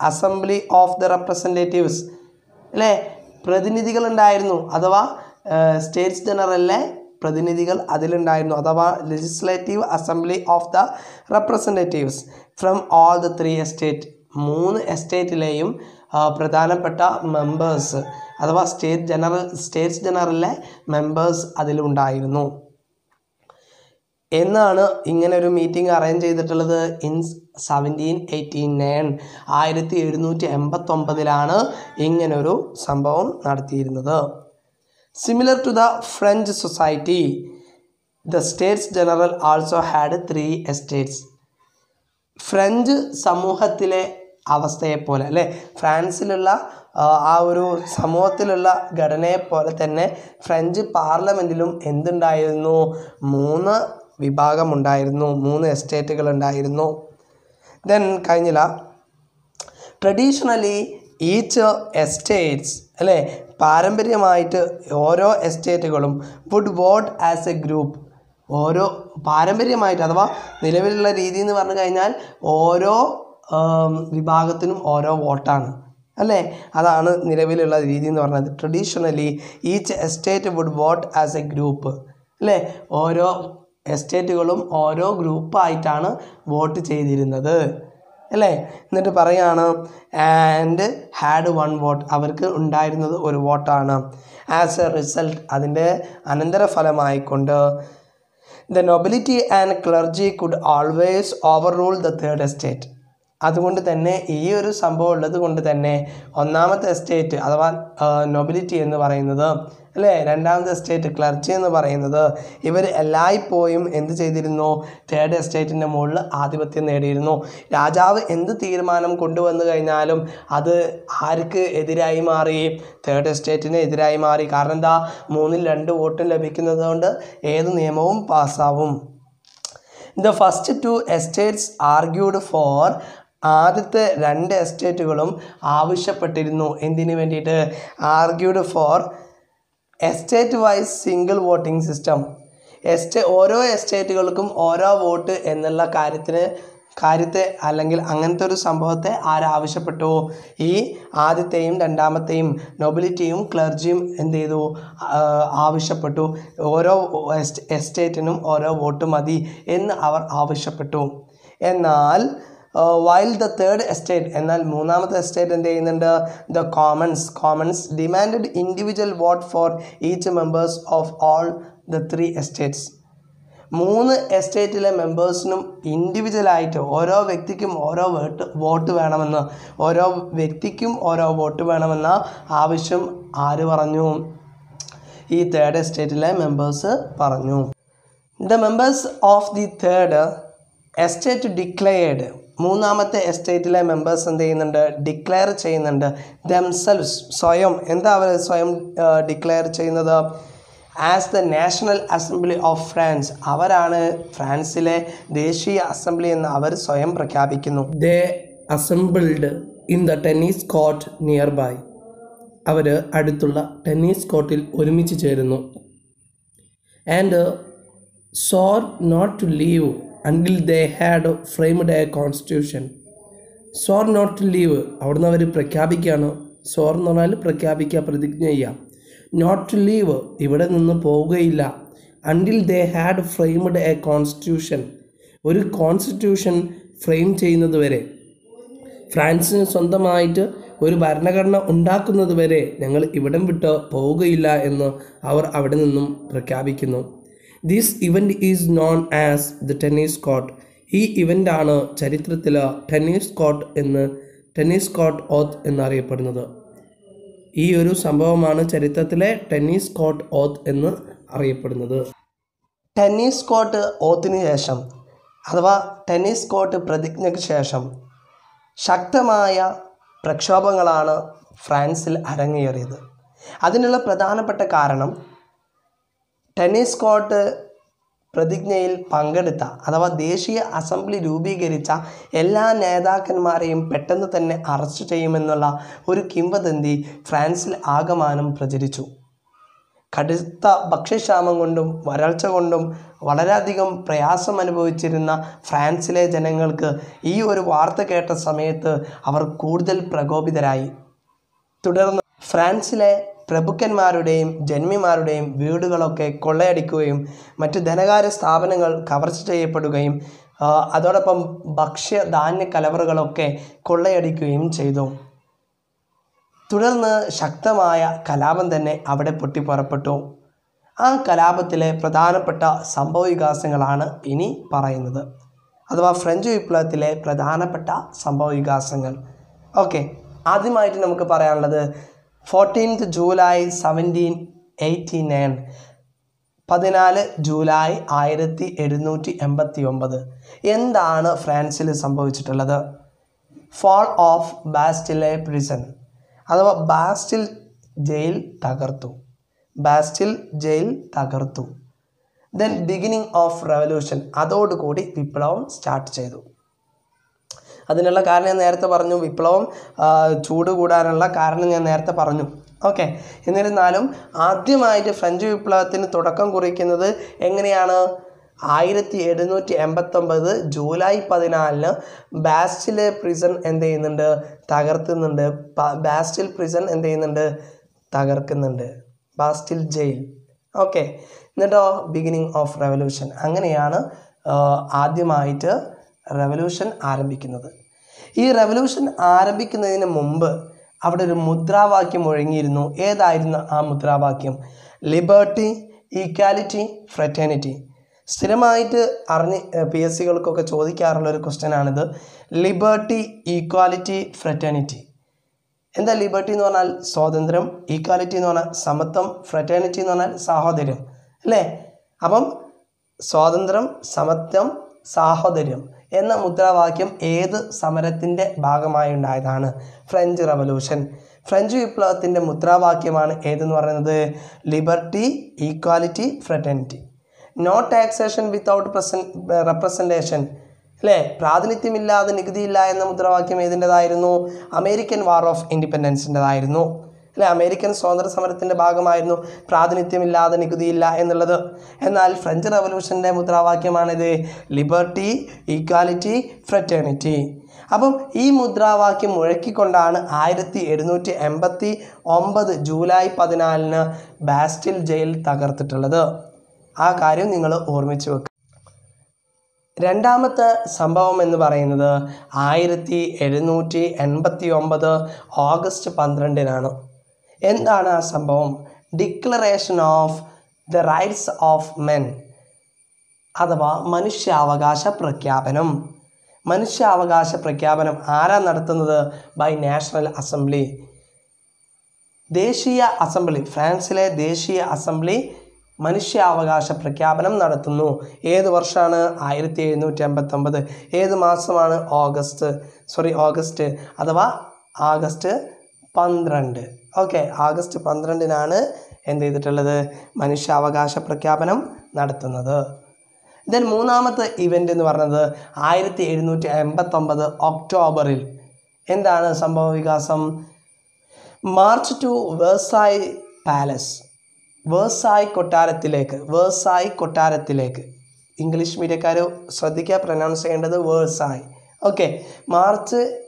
assembly of the representatives അല്ലേ പ്രതിനിധികളുണ്ടായിരുന്നു. അഥവാ സ്റ്റേറ്റ്സ് ജനറലിലെ പ്രതിനിധികൾ അതിലുണ്ടായിരുന്നു. അഥവാ legislative assembly of the representatives from all the three estate മൂന്ന് എസ്റ്റേറ്റിലെയും പ്രധാനപ്പെട്ട മെമ്പേഴ്സ് അഥവാ സ്റ്റേറ്റ് ജനറൽ സ്റ്റേറ്റ്സ് ജനറലിലെ മെമ്പേഴ്സ് അതിലുണ്ടായിരുന്നു. എന്നാണ് ഇങ്ങനെ ഒരു മീറ്റിംഗ് അറേഞ്ച് ചെയ്തിട്ടുള്ളത്? ഇൻ സെവന്റീൻ എയ്റ്റി നയൻ ആയിരത്തി എഴുന്നൂറ്റി എൺപത്തൊമ്പതിലാണ് ഇങ്ങനൊരു സംഭവം നടത്തിയിരുന്നത്. Similar to the French society the States General also had three estates French സമൂഹത്തിലെ അവസ്ഥയെപ്പോലെ അല്ലേ? ഫ്രാൻസിലുള്ള ആ, ഒരു സമൂഹത്തിലുള്ള ഘടനയെപ്പോലെ തന്നെ ഫ്രഞ്ച് പാർലമെന്റിലും എന്തുണ്ടായിരുന്നു? മൂന്ന് വിഭാഗമുണ്ടായിരുന്നു മൂന്ന് എസ്റ്റേറ്റുകൾ ഉണ്ടായിരുന്നു ദെൻ കഴിഞ്ഞില്ല. ട്രഡീഷണലി ഈച്ച് എസ്റ്റേറ്റ്സ് അല്ലേ പാരമ്പര്യമായിട്ട് ഓരോ എസ്റ്റേറ്റുകളും would vote as a group ഓരോ പാരമ്പര്യമായിട്ട് അഥവാ നിലവിലുള്ള രീതി എന്ന് പറഞ്ഞു കഴിഞ്ഞാൽ ഓരോ വിഭാഗത്തിനും ഓരോ വോട്ടാണ്. അല്ലേ? അതാണ് നിലവിലുള്ള രീതി എന്ന് പറഞ്ഞത്. Traditionally each estate would vote as a group അല്ലേ? ഓരോ എസ്റ്റേറ്റുകളും ഓരോ ഗ്രൂപ്പായിട്ടാണ് വോട്ട് ചെയ്തിരുന്നത്. അല്ലേ? എന്നിട്ട് പറയാണ് ആൻഡ് ഹാഡ് വൺ വോട്ട്. അവർക്ക് ഉണ്ടായിരുന്നത് ഒരു വോട്ടാണ്. ആസ് എ റിസൾട്ട് അതിന്റെ അനന്തരഫലമായിക്കൊണ്ട് the nobility and clergy could always overrule the third estate. അതുകൊണ്ട് തന്നെ ഈ ഒരു സംഭവം ഉള്ളത് കൊണ്ട് തന്നെ ഒന്നാമത്തെ എസ്റ്റേറ്റ് അഥവാ നൊബിലിറ്റി എന്ന് പറയുന്നത് അല്ലേ? രണ്ടാമത്തെ എസ്റ്റേറ്റ് ക്ലർച്ചി എന്ന് പറയുന്നത് ഇവർ എല്ലായ്പ്പോഴും എന്ത് ചെയ്തിരുന്നു? തേർഡ് എസ്റ്റേറ്റിന്റെ മുകളിൽ ആധിപത്യം നേടിയിരുന്നു. രാജാവ് എന്ത് തീരുമാനം കൊണ്ടുവന്നു കഴിഞ്ഞാലും അത് ആർക്ക് എതിരായി മാറി? തേർഡ് എസ്റ്റേറ്റിന് എതിരായി മാറി. കാരണം എന്താ? മൂന്നിൽ രണ്ട് വോട്ടും ലഭിക്കുന്നത് കൊണ്ട് ഏത് നിയമവും പാസ്സാവും the first two estates argued for ആദ്യത്തെ രണ്ട് എസ്റ്റേറ്റുകളും ആവശ്യപ്പെട്ടിരുന്നു. എന്തിനു വേണ്ടിയിട്ട്? Argued for estate wise single voting system എസ്റ്റേ ഓരോ എസ്റ്റേറ്റുകൾക്കും ഓരോ വോട്ട് എന്നുള്ള കാര്യത്തിന് കാര്യത്തെ അല്ലെങ്കിൽ അങ്ങനത്തെ ഒരു സംഭവത്തെ ആരാവശ്യപ്പെട്ടു ഈ ആദ്യത്തെയും രണ്ടാമത്തെയും നൊബിലിറ്റിയും ക്ലർജിയും എന്ത് ചെയ്തു? ആവശ്യപ്പെട്ടു. ഓരോ എസ്റ്റേറ്റിനും ഓരോ വോട്ട് മതി എന്ന് അവർ ആവശ്യപ്പെട്ടു. എന്നാൽ വൈൽ ദ തേർഡ് എസ്റ്റേറ്റ് എന്നാൽ മൂന്നാമത്തെ എസ്റ്റേറ്റ് എന്ത് ചെയ്യുന്നുണ്ട്? The commons commons demand individual vote for each members of all the three estates മൂന്ന് എസ്റ്റേറ്റിലെ മെമ്പേഴ്സിനും ഇൻഡിവിജ്വലായിട്ട് ഓരോ വ്യക്തിക്കും ഓരോ വോട്ട് വോട്ട് വേണമെന്ന് ഓരോ വ്യക്തിക്കും ഓരോ വോട്ട് വേണമെന്ന ആവശ്യം ആര് പറഞ്ഞു? ഈ തേർഡ് എസ്റ്റേറ്റിലെ മെമ്പേഴ്സ് പറഞ്ഞു. The members of the third estate declared മൂന്നാമത്തെ എസ്റ്റേറ്റിലെ മെമ്പേഴ്സ് എന്ത് ചെയ്യുന്നുണ്ട്? ഡിക്ലെയർ ചെയ്യുന്നുണ്ട്. ദംസെൽസ് സ്വയം. എന്താ അവർ സ്വയം ഡിക്ലെയർ ചെയ്യുന്നത്? As the National Assembly of France അവരാണ് ഫ്രാൻസിലെ ദേശീയ അസംബ്ലി എന്ന് അവർ സ്വയം പ്രഖ്യാപിക്കുന്നു. They assembled in the tennis court near by അവർ അടുത്തുള്ള ടെന്നീസ് കോർട്ടിൽ ഒരുമിച്ച് ചേരുന്നു. And swore not to leave until they had framed a constitution swore not leave അവിടുന്ന് അവർ പ്രഖ്യാപിക്കുകയാണ്. സോർ എന്ന് പറഞ്ഞാൽ പ്രഖ്യാപിക്കുക പ്രതിജ്ഞ ചെയ്യുക. നോട്ട് ലീവ് ഇവിടെ നിന്ന് പോവുകയില്ല. Until they had framed a constitution ഒരു കോൺസ്റ്റിറ്റ്യൂഷൻ ഫ്രെയിം ചെയ്യുന്നത് വരെ. ഫ്രാൻസിന് സ്വന്തമായിട്ട് ഒരു ഭരണഘടന ഉണ്ടാക്കുന്നത് വരെ ഞങ്ങൾ ഇവിടം വിട്ട് പോവുകയില്ല എന്ന് അവർ അവിടെ നിന്നും പ്രഖ്യാപിക്കുന്നു. This event is known as the Tennis Court ഈ ഇവന്റാണ് ചരിത്രത്തിൽ ടെന്നീസ് കോട്ട് എന്ന് ടെന്നീസ് കോട്ട് ഓത്ത് എന്നറിയപ്പെടുന്നത്. ഈ ഒരു സംഭവമാണ് ചരിത്രത്തിലെ ടെന്നീസ് കോട്ട് ഓത്ത് എന്ന് അറിയപ്പെടുന്നത്. ടെന്നീസ് കോട്ട് ഓത്തിന് ശേഷം അഥവാ ടെന്നീസ് കോട്ട് പ്രതിജ്ഞയ്ക്ക് ശേഷം ശക്തമായ പ്രക്ഷോഭങ്ങളാണ് ഫ്രാൻസിൽ അരങ്ങേറിയത്. അതിനുള്ള പ്രധാനപ്പെട്ട കാരണം ടെന്നീസ് കോർട്ട് പ്രതിജ്ഞയിൽ പങ്കെടുത്ത അഥവാ ദേശീയ അസംബ്ലി രൂപീകരിച്ച എല്ലാ നേതാക്കന്മാരെയും പെട്ടെന്ന് തന്നെ അറസ്റ്റ് ചെയ്യുമെന്നുള്ള ഒരു കിംവദന്തി ഫ്രാൻസിൽ ആകമാനം പ്രചരിച്ചു. കടുത്ത ഭക്ഷ്യക്ഷാമം കൊണ്ടും വരൾച്ച കൊണ്ടും വളരെയധികം പ്രയാസം അനുഭവിച്ചിരുന്ന ഫ്രാൻസിലെ ജനങ്ങൾക്ക് ഈ ഒരു വാർത്ത കേട്ട സമയത്ത് അവർ കൂടുതൽ പ്രകോപിതരായി. തുടർന്ന് ഫ്രാൻസിലെ പ്രഭുക്കന്മാരുടെയും ജന്മിമാരുടെയും വീടുകളൊക്കെ കൊള്ളയടിക്കുകയും മറ്റ് ധനകാര്യ സ്ഥാപനങ്ങൾ കവർച്ച ചെയ്യപ്പെടുകയും അതോടൊപ്പം ഭക്ഷ്യ ധാന്യ കലവറുകളൊക്കെ കൊള്ളയടിക്കുകയും ചെയ്തു. തുടർന്ന് ശക്തമായ കലാപം തന്നെ അവിടെ പൊട്ടിപ്പുറപ്പെട്ടു. ആ കലാപത്തിലെ പ്രധാനപ്പെട്ട സംഭവ വികാസങ്ങളാണ് ഇനി പറയുന്നത്. അഥവാ ഫ്രഞ്ച് വിപ്ലവത്തിലെ പ്രധാനപ്പെട്ട സംഭവ വികാസങ്ങൾ ഓക്കെ ആദ്യമായിട്ട് നമുക്ക് പറയാനുള്ളത് fourteenth July seventeen eighty nine പതിനാല് ജൂലൈ ആയിരത്തി എഴുന്നൂറ്റി എൺപത്തി ഒമ്പത് എന്താണ് ഫ്രാൻസിൽ സംഭവിച്ചിട്ടുള്ളത്? ഫോൾ ഓഫ് ബാസ്റ്റിലെ പ്രിസൺ അഥവാ ബാസ്റ്റിൽ ജയിൽ തകർത്തു. ബാസ്റ്റിൽ ജയിൽ തകർത്തു. ദെൻ ബിഗിനിങ് ഓഫ് റെവല്യൂഷൻ അതോടുകൂടി വിപ്ലവം സ്റ്റാർട്ട് ചെയ്തു. അതിനുള്ള കാരണം ഞാൻ നേരത്തെ പറഞ്ഞു. വിപ്ലവം ചൂട് കൂടാനുള്ള കാരണം ഞാൻ നേരത്തെ പറഞ്ഞു. ഓക്കെ. എന്നിരുന്നാലും ആദ്യമായിട്ട് ഫ്രഞ്ച് വിപ്ലവത്തിന് തുടക്കം കുറിക്കുന്നത് എങ്ങനെയാണ്? ആയിരത്തി എഴുന്നൂറ്റി എൺപത്തൊമ്പത് ജൂലൈ പതിനാലിന് ബാസ്റ്റിലെ പ്രിസൺ എന്ത് ചെയ്യുന്നുണ്ട്? തകർത്തുന്നുണ്ട് ബാസ്റ്റിൽ പ്രിസൺ എന്ത് ചെയ്യുന്നുണ്ട്? തകർക്കുന്നുണ്ട്. Bastille jail okay. എന്നിട്ടോ? ബിഗിനിങ് ഓഫ് റെവല്യൂഷൻ അങ്ങനെയാണ് ആദ്യമായിട്ട് റെവല്യൂഷൻ ആരംഭിക്കുന്നത്. ഈ റെവല്യൂഷൻ ആരംഭിക്കുന്നതിന് മുമ്പ് അവിടെ ഒരു മുദ്രാവാക്യം ഒഴുങ്ങിയിരുന്നു. ഏതായിരുന്നു ആ മുദ്രാവാക്യം? ലിബർട്ടി ഈക്വാലിറ്റി ഫ്രറ്റേണിറ്റി സ്ഥിരമായിട്ട് അറിഞ്ഞ് പി എസ് സികൾക്കൊക്കെ ചോദിക്കാറുള്ള ഒരു ക്വസ്റ്റ്യനാണിത് ലിബർട്ടി ഈക്വാലിറ്റി ഫ്രറ്റേണിറ്റി എന്താ ലിബർട്ടി എന്ന് പറഞ്ഞാൽ സ്വാതന്ത്ര്യം? ഈക്വാലിറ്റി എന്ന് പറഞ്ഞാൽ സമത്വം. ഫ്രറ്റേണിറ്റി എന്ന് പറഞ്ഞാൽ സാഹോദര്യം. അല്ലേ? അപ്പം സ്വാതന്ത്ര്യം സമത്വം സാഹോദര്യം. എന്ന മുദ്രാവാക്യം ഏത് സമരത്തിന്റെ ഭാഗമായി ഉണ്ടായതാണ് ഫ്രഞ്ച് റവല്യൂഷൻ. ഫ്രഞ്ച് വിപ്ലവത്തിന്റെ മുദ്രാവാക്യമാണ് ഏതെന്ന് പറയുന്നത്? Liberty equality fraternity. No taxation without പ്രസൻ representation അല്ലേ? പ്രാതിനിധ്യമില്ലാതെ നികുതിയില്ല എന്ന മുദ്രാവാക്യം ഏതിന്റെതായിരുന്നു? American war of ഇൻഡിപെൻഡൻസിന്റെതായിരുന്നു. അല്ലെ അമേരിക്കൻ സ്വാതന്ത്ര്യ സമരത്തിന്റെ ഭാഗമായിരുന്നു പ്രാതിനിധ്യമില്ലാതെ നികുതിയില്ല എന്നുള്ളത്. എന്നാൽ ഫ്രഞ്ച് റവല്യൂഷന്റെ മുദ്രാവാക്യമാണിത്. Liberty equality fraternity. അപ്പം ഈ മുദ്രാവാക്യം മുഴക്കിക്കൊണ്ടാണ് ആയിരത്തി എഴുന്നൂറ്റി എൺപത്തി ഒമ്പത് ജൂലൈ പതിനാലിന് ബാസ്റ്റിൽ ജയിൽ തകർത്തിട്ടുള്ളത്. ആ കാര്യം നിങ്ങൾ ഓർമ്മിച്ച് വെക്കുക രണ്ടാമത്തെ സംഭവം എന്ന് പറയുന്നത് ആയിരത്തി എഴുന്നൂറ്റി എൺപത്തി ഒമ്പത് ഓഗസ്റ്റ് പന്ത്രണ്ടിനാണ്. എന്താണ് ആ സംഭവം? Declaration of the rights of men അഥവാ മനുഷ്യാവകാശ പ്രഖ്യാപനം. മനുഷ്യാവകാശ പ്രഖ്യാപനം ആരാ നടത്തുന്നത്? ബൈ നാഷണൽ അസംബ്ലി ദേശീയ അസംബ്ലി ഫ്രാൻസിലെ ദേശീയ അസംബ്ലി മനുഷ്യാവകാശ പ്രഖ്യാപനം നടത്തുന്നു. ഏത് വർഷമാണ്? ആയിരത്തി എഴുന്നൂറ്റി അമ്പത്തൊമ്പത് ഏത് മാസമാണ്? ഓഗസ്റ്റ് സോറി ഓഗസ്റ്റ് അഥവാ ആഗസ്റ്റ് പന്ത്രണ്ട്. ഓക്കെ ആഗസ്റ്റ് പന്ത്രണ്ടിനാണ് എന്ത് ചെയ്തിട്ടുള്ളത്? മനുഷ്യാവകാശ പ്രഖ്യാപനം നടത്തുന്നത്. ദെൻ മൂന്നാമത്തെ ഇവന്റ് എന്ന് പറഞ്ഞത് ആയിരത്തി എഴുന്നൂറ്റി എൺപത്തൊമ്പത് ഒക്ടോബറിൽ. എന്താണ് സംഭവ വികാസം? March to Versailles palace. Versailles കൊട്ടാരത്തിലേക്ക് വേഴ്സായ് കൊട്ടാരത്തിലേക്ക്. ഇംഗ്ലീഷ് മീഡിയക്കാർ ശ്രദ്ധിക്കുക പ്രൊനൗൺസ് ചെയ്യേണ്ടത് Versailles. Okay march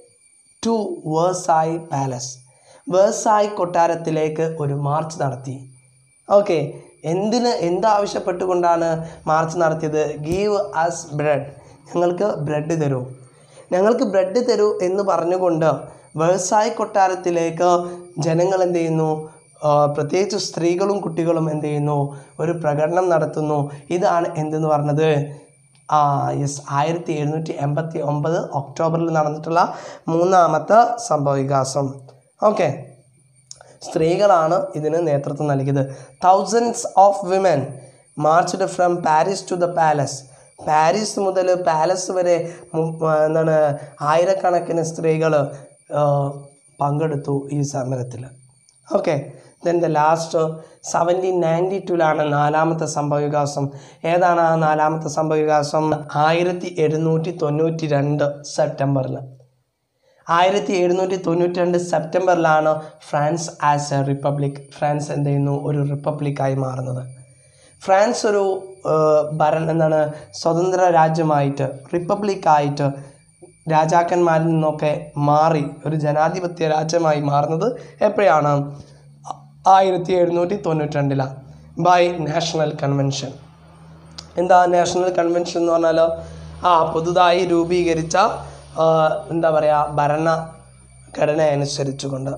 to Versailles palace. Versailles കൊട്ടാരത്തിലേക്ക് ഒരു മാർച്ച് നടത്തി. ഓക്കെ എന്തിന് എന്താവശ്യപ്പെട്ടുകൊണ്ടാണ് മാർച്ച് നടത്തിയത്? ഗീവ് അസ് ബ്രെഡ് ഞങ്ങൾക്ക് ബ്രെഡ് തരൂ. ഞങ്ങൾക്ക് ബ്രെഡ് തരൂ എന്ന് പറഞ്ഞുകൊണ്ട് വ്യവസായ കൊട്ടാരത്തിലേക്ക് ജനങ്ങൾ എന്ത് ചെയ്യുന്നു? പ്രത്യേകിച്ച് സ്ത്രീകളും കുട്ടികളും എന്ത് ചെയ്യുന്നു? ഒരു പ്രകടനം നടത്തുന്നു. ഇതാണ് എന്തെന്ന് പറഞ്ഞത്? ആ യെസ് ആയിരത്തി എഴുന്നൂറ്റി എൺപത്തി ഒമ്പത് ഒക്ടോബറിൽ നടന്നിട്ടുള്ള മൂന്നാമത്തെ സംഭവവികാസം. ഓക്കെ. സ്ത്രീകളാണ് ഇതിന് നേതൃത്വം നൽകിയത്. Thousands of women marched from Paris to the palace Paris മുതൽ പാലസ് വരെ എന്താണ് ആയിരക്കണക്കിന് സ്ത്രീകൾ പങ്കെടുത്തു ഈ സമരത്തിൽ. Okay. Then the last seventeen ninety ടുവിലാണ് നാലാമത്തെ സംഭവവികാസം. ഏതാണ് ആ നാലാമത്തെ സംഭവവികാസം? ആയിരത്തി എഴുന്നൂറ്റി തൊണ്ണൂറ്റി രണ്ട് സെപ്റ്റംബറിൽ ആയിരത്തി എഴുന്നൂറ്റി തൊണ്ണൂറ്റി രണ്ട് സെപ്റ്റംബറിലാണ് France as a republic France എന്ത് ചെയ്യുന്നു? ഒരു റിപ്പബ്ലിക്കായി മാറുന്നത്. ഫ്രാൻസ് ഒരു ഏഹ്, എന്താണ് സ്വതന്ത്ര രാജ്യമായിട്ട് റിപ്പബ്ലിക്കായിട്ട് രാജാക്കന്മാരിൽ നിന്നൊക്കെ മാറി ഒരു ജനാധിപത്യ രാജ്യമായി മാറുന്നത് എപ്പോഴാണ്? ആയിരത്തി എഴുന്നൂറ്റി തൊണ്ണൂറ്റി രണ്ടിലാണ് ബൈ നാഷണൽ കൺവെൻഷൻ എന്താ നാഷണൽ കൺവെൻഷൻ എന്ന് പറഞ്ഞാൽ ആ പുതുതായി രൂപീകരിച്ച എന്താ പറയുക ഭരണഘടന അനുസരിച്ചുകൊണ്ട്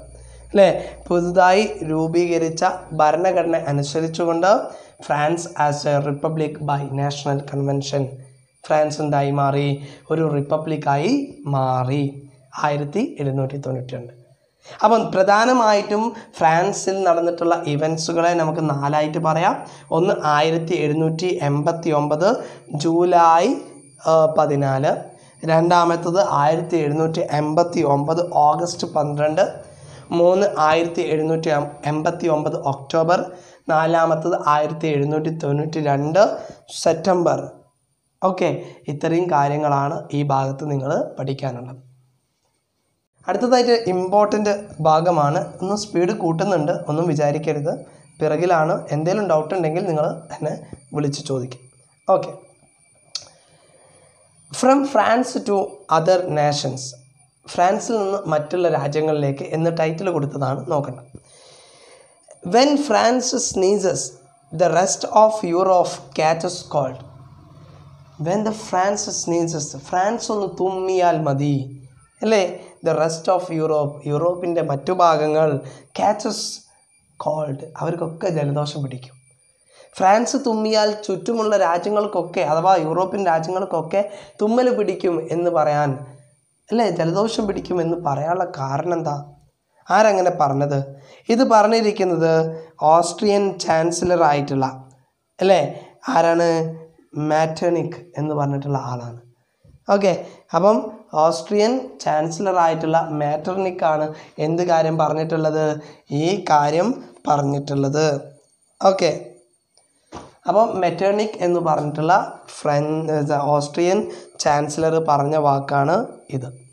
അല്ലേ? പുതുതായി രൂപീകരിച്ച ഭരണഘടന അനുസരിച്ചുകൊണ്ട് France as a republic by national convention France എന്തായി മാറി? ഒരു റിപ്പബ്ലിക്കായി മാറി. ആയിരത്തി എഴുന്നൂറ്റി തൊണ്ണൂറ്റി രണ്ട് അപ്പം പ്രധാനമായിട്ടും ഫ്രാൻസിൽ നടന്നിട്ടുള്ള ഇവൻസുകളെ നമുക്ക് നാലായിട്ട് പറയാം. ഒന്ന് ആയിരത്തി എഴുന്നൂറ്റി എൺപത്തി ഒമ്പത് ജൂലൈ പതിനാല്. രണ്ടാമത്തത് ആയിരത്തി എഴുന്നൂറ്റി എൺപത്തി ഒമ്പത് ഓഗസ്റ്റ് പന്ത്രണ്ട് മൂന്ന് ആയിരത്തി എഴുന്നൂറ്റി എൺപത്തി ഒമ്പത് ഒക്ടോബർ നാലാമത്തത് ആയിരത്തി എഴുന്നൂറ്റി തൊണ്ണൂറ്റി രണ്ട് സെപ്റ്റംബർ. ഓക്കെ ഇത്രയും കാര്യങ്ങളാണ് ഈ ഭാഗത്ത് നിങ്ങൾ പഠിക്കാനുള്ളത്. അടുത്തതായിട്ട് ഇമ്പോർട്ടന്റ് ഭാഗമാണ്. ഒന്ന് സ്പീഡ് കൂട്ടുന്നുണ്ട് ഒന്നും വിചാരിക്കരുത്. പിറകിലാണ് എന്തെങ്കിലും ഡൗട്ട് ഉണ്ടെങ്കിൽ നിങ്ങൾ എന്നെ വിളിച്ച് ചോദിക്കും. Okay from France to other nations ഫ്രാൻസിൽ നിന്ന് മറ്റുള്ള രാജ്യങ്ങളിലേക്ക് എന്ന് ടൈറ്റിൽ കൊടുത്തതാണ് നോക്കണം. When France sneezes the rest of Europe catches cold when the France sneezes France ഒന്ന് തുമ്മിയാൽ മതി. അല്ലേ? ദ റെസ്റ്റ് ഓഫ് യൂറോപ്പ് യൂറോപ്പിന്റെ മറ്റു ഭാഗങ്ങൾ കാറ്റസ് കോൾഡ് അവർക്കൊക്കെ ജലദോഷം പിടിക്കും. ഫ്രാൻസ് തുമ്മിയാൽ ചുറ്റുമുള്ള രാജ്യങ്ങൾക്കൊക്കെ അഥവാ യൂറോപ്യൻ രാജ്യങ്ങൾക്കൊക്കെ തുമ്മൽ പിടിക്കും എന്ന് പറയാൻ അല്ലേ? ജലദോഷം പിടിക്കും എന്ന് പറയാനുള്ള കാരണം എന്താ ആരങ്ങനെ പറഞ്ഞത്? ഇത് പറഞ്ഞിരിക്കുന്നത് ഓസ്ട്രിയൻ ചാൻസലർ ആയിട്ടുള്ള അല്ലേ? ആരാണ്? മാറ്റണിക് എന്ന് പറഞ്ഞിട്ടുള്ള ആളാണ്. ഓക്കെ അപ്പം ഓസ്ട്രിയൻ ചാൻസലർ ആയിട്ടുള്ള മാറ്റർനിക്കാണ് എന്ത് കാര്യം പറഞ്ഞിട്ടുള്ളത്? ഈ കാര്യം പറഞ്ഞിട്ടുള്ളത്. ഓക്കെ അപ്പോൾ മെറ്റേണിക് എന്ന് പറഞ്ഞിട്ടുള്ള ഫ്രഞ്ച് ഓസ്ട്രിയൻ ചാൻസലർ പറഞ്ഞ വാക്കാണ് ഇത്.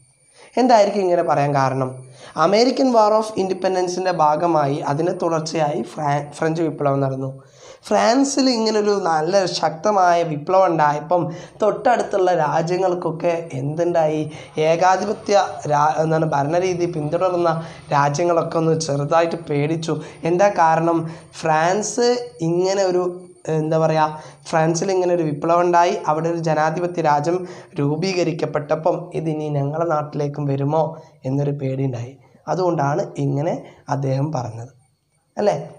എന്തായിരിക്കും ഇങ്ങനെ പറയാൻ കാരണം? അമേരിക്കൻ വാർ ഓഫ് ഇൻഡിപെൻഡൻസിന്റെ ഭാഗമായി അതിന് തുടർച്ചയായി ഫ്രഞ്ച് വിപ്ലവം നടന്നു. ഫ്രാൻസിൽ ഇങ്ങനൊരു നല്ല ശക്തമായ വിപ്ലവം ഉണ്ടായപ്പം തൊട്ടടുത്തുള്ള രാജ്യങ്ങൾക്കൊക്കെ എന്തുണ്ടായി? ഏകാധിപത്യ രാ എന്താണ് ഭരണരീതി പിന്തുടർന്ന രാജ്യങ്ങളൊക്കെ ഒന്ന് ചെറുതായിട്ട് പേടിച്ചു. എന്താ കാരണം? ഫ്രാൻസ് ഇങ്ങനെ ഒരു എന്താ പറയുക ഫ്രാൻസിൽ ഇങ്ങനെ ഒരു വിപ്ലവം ഉണ്ടായി. അവിടെ ഒരു ജനാധിപത്യ രാജ്യം രൂപീകരിക്കപ്പെട്ടപ്പം ഇതിനി ഞങ്ങളുടെ നാട്ടിലേക്കും വരുമോ എന്നൊരു പേടിയുണ്ടായി. അതുകൊണ്ടാണ് ഇങ്ങനെ അദ്ദേഹം പറഞ്ഞത്. അല്ലേ?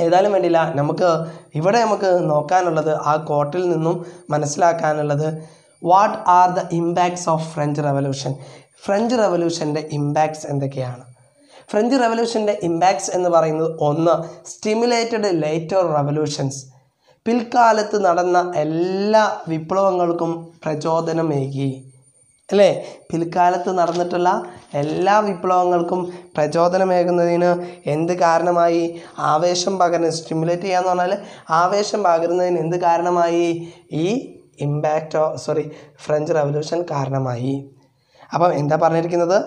ഏതായാലും വേണ്ടിയില്ല നമുക്ക് ഇവിടെ നമുക്ക് നോക്കാനുള്ളത് ആ കോട്ടിൽ നിന്നും മനസ്സിലാക്കാനുള്ളത് what are the impacts of French revolution French റെവല്യൂഷന്റെ impacts എന്തൊക്കെയാണ്? ഫ്രഞ്ച് റെവല്യൂഷന്റെ ഇമ്പാക്ട്സ് എന്ന് പറയുന്നത് ഒന്ന് സ്റ്റിമുലേറ്റഡ് ലേറ്റർ റെവല്യൂഷൻസ് പിൽക്കാലത്ത് നടന്ന എല്ലാ വിപ്ലവങ്ങൾക്കും പ്രചോദനമേകി. അല്ലേ? പിൽക്കാലത്ത് നടന്നിട്ടുള്ള എല്ലാ വിപ്ലവങ്ങൾക്കും പ്രചോദനമേകുന്നതിന് എന്ത് കാരണമായി? ആവേശം പകരുന്ന സ്റ്റിമുലേറ്റ് ചെയ്യാന്ന് പറഞ്ഞാൽ ആവേശം പകരുന്നതിന് എന്ത് കാരണമായി? ഈ ഇമ്പാക്റ്റ് സോറി ഫ്രഞ്ച് റവല്യൂഷൻ കാരണമായി. അപ്പം എന്താ പറഞ്ഞിരിക്കുന്നത്?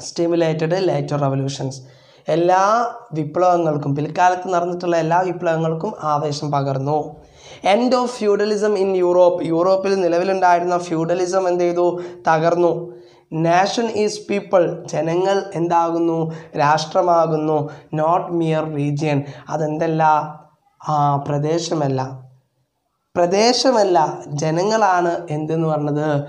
Stimulated later revolutions. എല്ലാ വിപ്ലവങ്ങൾക്കും പിൽക്കാലത്ത് നടന്നിട്ടുള്ള എല്ലാ വിപ്ലവങ്ങൾക്കും ആവേശം പകർന്നു. End of feudalism in Europe യൂറോപ്പിൽ നിലവിലുണ്ടായിരുന്ന ഫ്യൂഡലിസം എന്ത് ചെയ്തു? തകർന്നു. നാഷൻ ഈസ് പീപ്പിൾ ജനങ്ങൾ എന്താകുന്നു? രാഷ്ട്രമാകുന്നു. നോട്ട് മിയർ റീജിയൻ അതെന്തല്ല? ആ പ്രദേശമല്ല. പ്രദേശമല്ല. ജനങ്ങളാണ് എന്തെന്ന് പറഞ്ഞത്?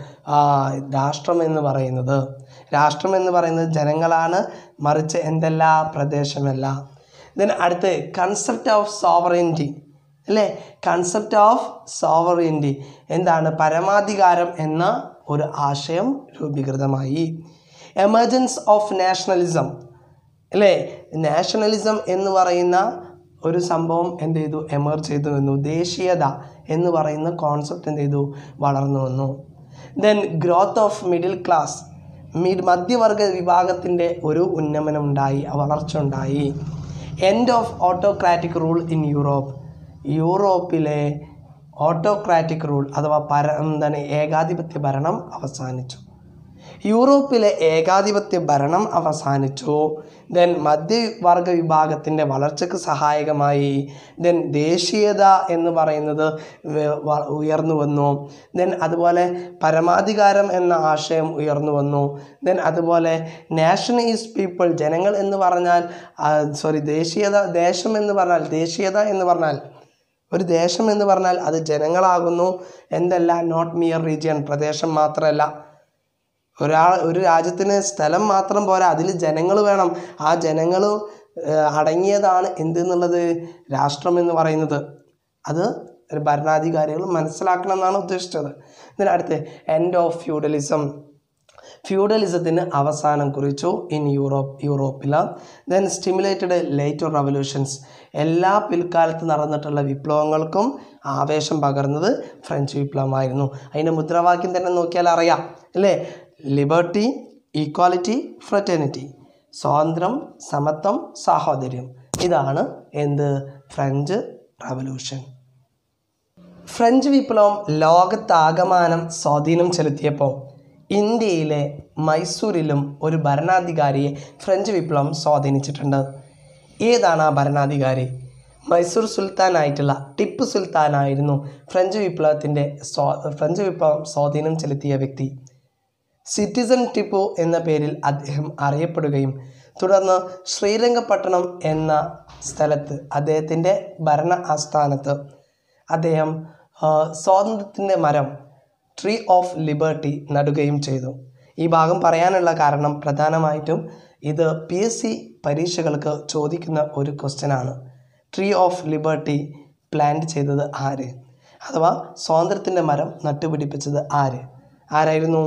രാഷ്ട്രം എന്ന് പറയുന്നത്. രാഷ്ട്രം എന്ന് പറയുന്നത് ജനങ്ങളാണ് മറിച്ച് എന്തല്ല പ്രദേശമല്ല. ദെൻ അടുത്ത് കൺസെപ്റ്റ് ഓഫ് സോവറിന്റി അല്ലേ? കൺസെപ്റ്റ് ഓഫ് സോവറിന്റി എന്താണ്? പരമാധികാരം എന്ന ഒരു ആശയം രൂപീകൃതമായി. എമർജൻസ് ഓഫ് നാഷണലിസം അല്ലേ? നാഷണലിസം എന്ന് പറയുന്ന ഒരു സംഭവം എന്ത് ചെയ്തു? എമർജ് ചെയ്തു വന്നു. ദേശീയത എന്ന് പറയുന്ന കോൺസെപ്റ്റ് എന്ത് ചെയ്തു? വളർന്നു വന്നു. Then growth of middle class മധ്യവർഗ വിഭാഗത്തിന്റെ ഒരു ഉന്നമനം ഉണ്ടായി വളർച്ച ഉണ്ടായി end of autocratic rule in Europe യൂറോപ്പിലെ ഓട്ടോക്രാറ്റിക് റൂൾ അഥവാ പര എന്താണ് ഏകാധിപത്യ ഭരണം അവസാനിച്ചു. യൂറോപ്പിലെ ഏകാധിപത്യ ഭരണം അവസാനിച്ചു. ദെൻ മധ്യവർഗ വിഭാഗത്തിന്റെ വളർച്ചയ്ക്ക് സഹായകമായി. ദെൻ ദേശീയത എന്ന് പറയുന്നത് ഉയർന്നു വന്നു. ദെൻ അതുപോലെ പരമാധികാരം എന്ന ആശയം ഉയർന്നു വന്നു. ദെൻ അതുപോലെ നാഷൻ ഈസ് പീപ്പിൾ ജനങ്ങൾ എന്ന് പറഞ്ഞാൽ സോറി ദേശീയത ദേശം എന്ന് പറഞ്ഞാൽ ദേശീയത എന്ന് പറഞ്ഞാൽ ഒരു ദേശം എന്ന് പറഞ്ഞാൽ അത് ജനങ്ങളാകുന്നു. എന്തല്ല? നോട്ട് മിയർ റീജിയൻ പ്രദേശം മാത്രമല്ല. ഒരാൾ ഒരു രാജ്യത്തിന് സ്ഥലം മാത്രം പോരാ അതിൽ ജനങ്ങൾ വേണം. ആ ജനങ്ങൾ അടങ്ങിയതാണ് എന്തെന്നുള്ളത് രാഷ്ട്രം എന്ന് പറയുന്നത്. അത് ഭരണാധികാരികൾ മനസ്സിലാക്കണം എന്നാണ് ഉദ്ദേശിച്ചത് ഇതിനടുത്ത് എൻഡ് ഓഫ് ഫ്യൂഡലിസം ഫ്യൂഡലിസത്തിന് അവസാനം കുറിച്ചു ഇൻ യൂറോപ്പ് യൂറോപ്പിൽ ദെൻ സ്റ്റിമുലേറ്റഡ് ലേറ്റർ റവല്യൂഷൻസ് എല്ലാ പിൽക്കാലത്ത് നടന്നിട്ടുള്ള വിപ്ലവങ്ങൾക്കും ആവേശം പകർന്നത് ഫ്രഞ്ച് വിപ്ലവമായിരുന്നു. അതിന്റെ മുദ്രാവാക്യം തന്നെ നോക്കിയാൽ അറിയാം അല്ലേ? ലിബർട്ടി ഈക്വാലിറ്റി ഫ്രറ്റേണിറ്റി സ്വാതന്ത്ര്യം സമത്വം സാഹോദര്യം. ഇതാണ് എന്ത്? French revolution. ഫ്രഞ്ച് വിപ്ലവം ലോകത്താകമാനം സ്വാധീനം ചെലുത്തിയപ്പോൾ ഇന്ത്യയിലെ മൈസൂരിലും ഒരു ഭരണാധികാരിയെ ഫ്രഞ്ച് വിപ്ലവം സ്വാധീനിച്ചിട്ടുണ്ട്. ഏതാണ് ആ ഭരണാധികാരി? മൈസൂർ സുൽത്താനായിട്ടുള്ള ടിപ്പു സുൽത്താനായിരുന്നു ഫ്രഞ്ച് വിപ്ലവത്തിന്റെ സ്വാ ഫ്രഞ്ച് വിപ്ലവം സ്വാധീനം ചെലുത്തിയ വ്യക്തി. സിറ്റിസൺ ടിപ്പു എന്ന പേരിൽ അദ്ദേഹം അറിയപ്പെടുകയും തുടർന്ന് ശ്രീരംഗപട്ടണം എന്ന സ്ഥലത്ത് അദ്ദേഹത്തിന്റെ ഭരണ ആസ്ഥാനത്ത് അദ്ദേഹം സ്വാതന്ത്ര്യത്തിന്റെ മരം ട്രീ ഓഫ് ലിബർട്ടി നടുകയും ചെയ്തു. ഈ ഭാഗം പറയാനുള്ള കാരണം പ്രധാനമായിട്ടും ഇത് പി എസ് സി പരീക്ഷകൾക്ക് ചോദിക്കുന്ന ഒരു ക്വസ്റ്റ്യനാണ് ട്രീ ഓഫ് ലിബർട്ടി പ്ലാന്റ് ചെയ്തത് ആര്? അഥവാ സ്വാതന്ത്ര്യത്തിന്റെ മരം നട്ടുപിടിപ്പിച്ചത് ആര്? ആരായിരുന്നു?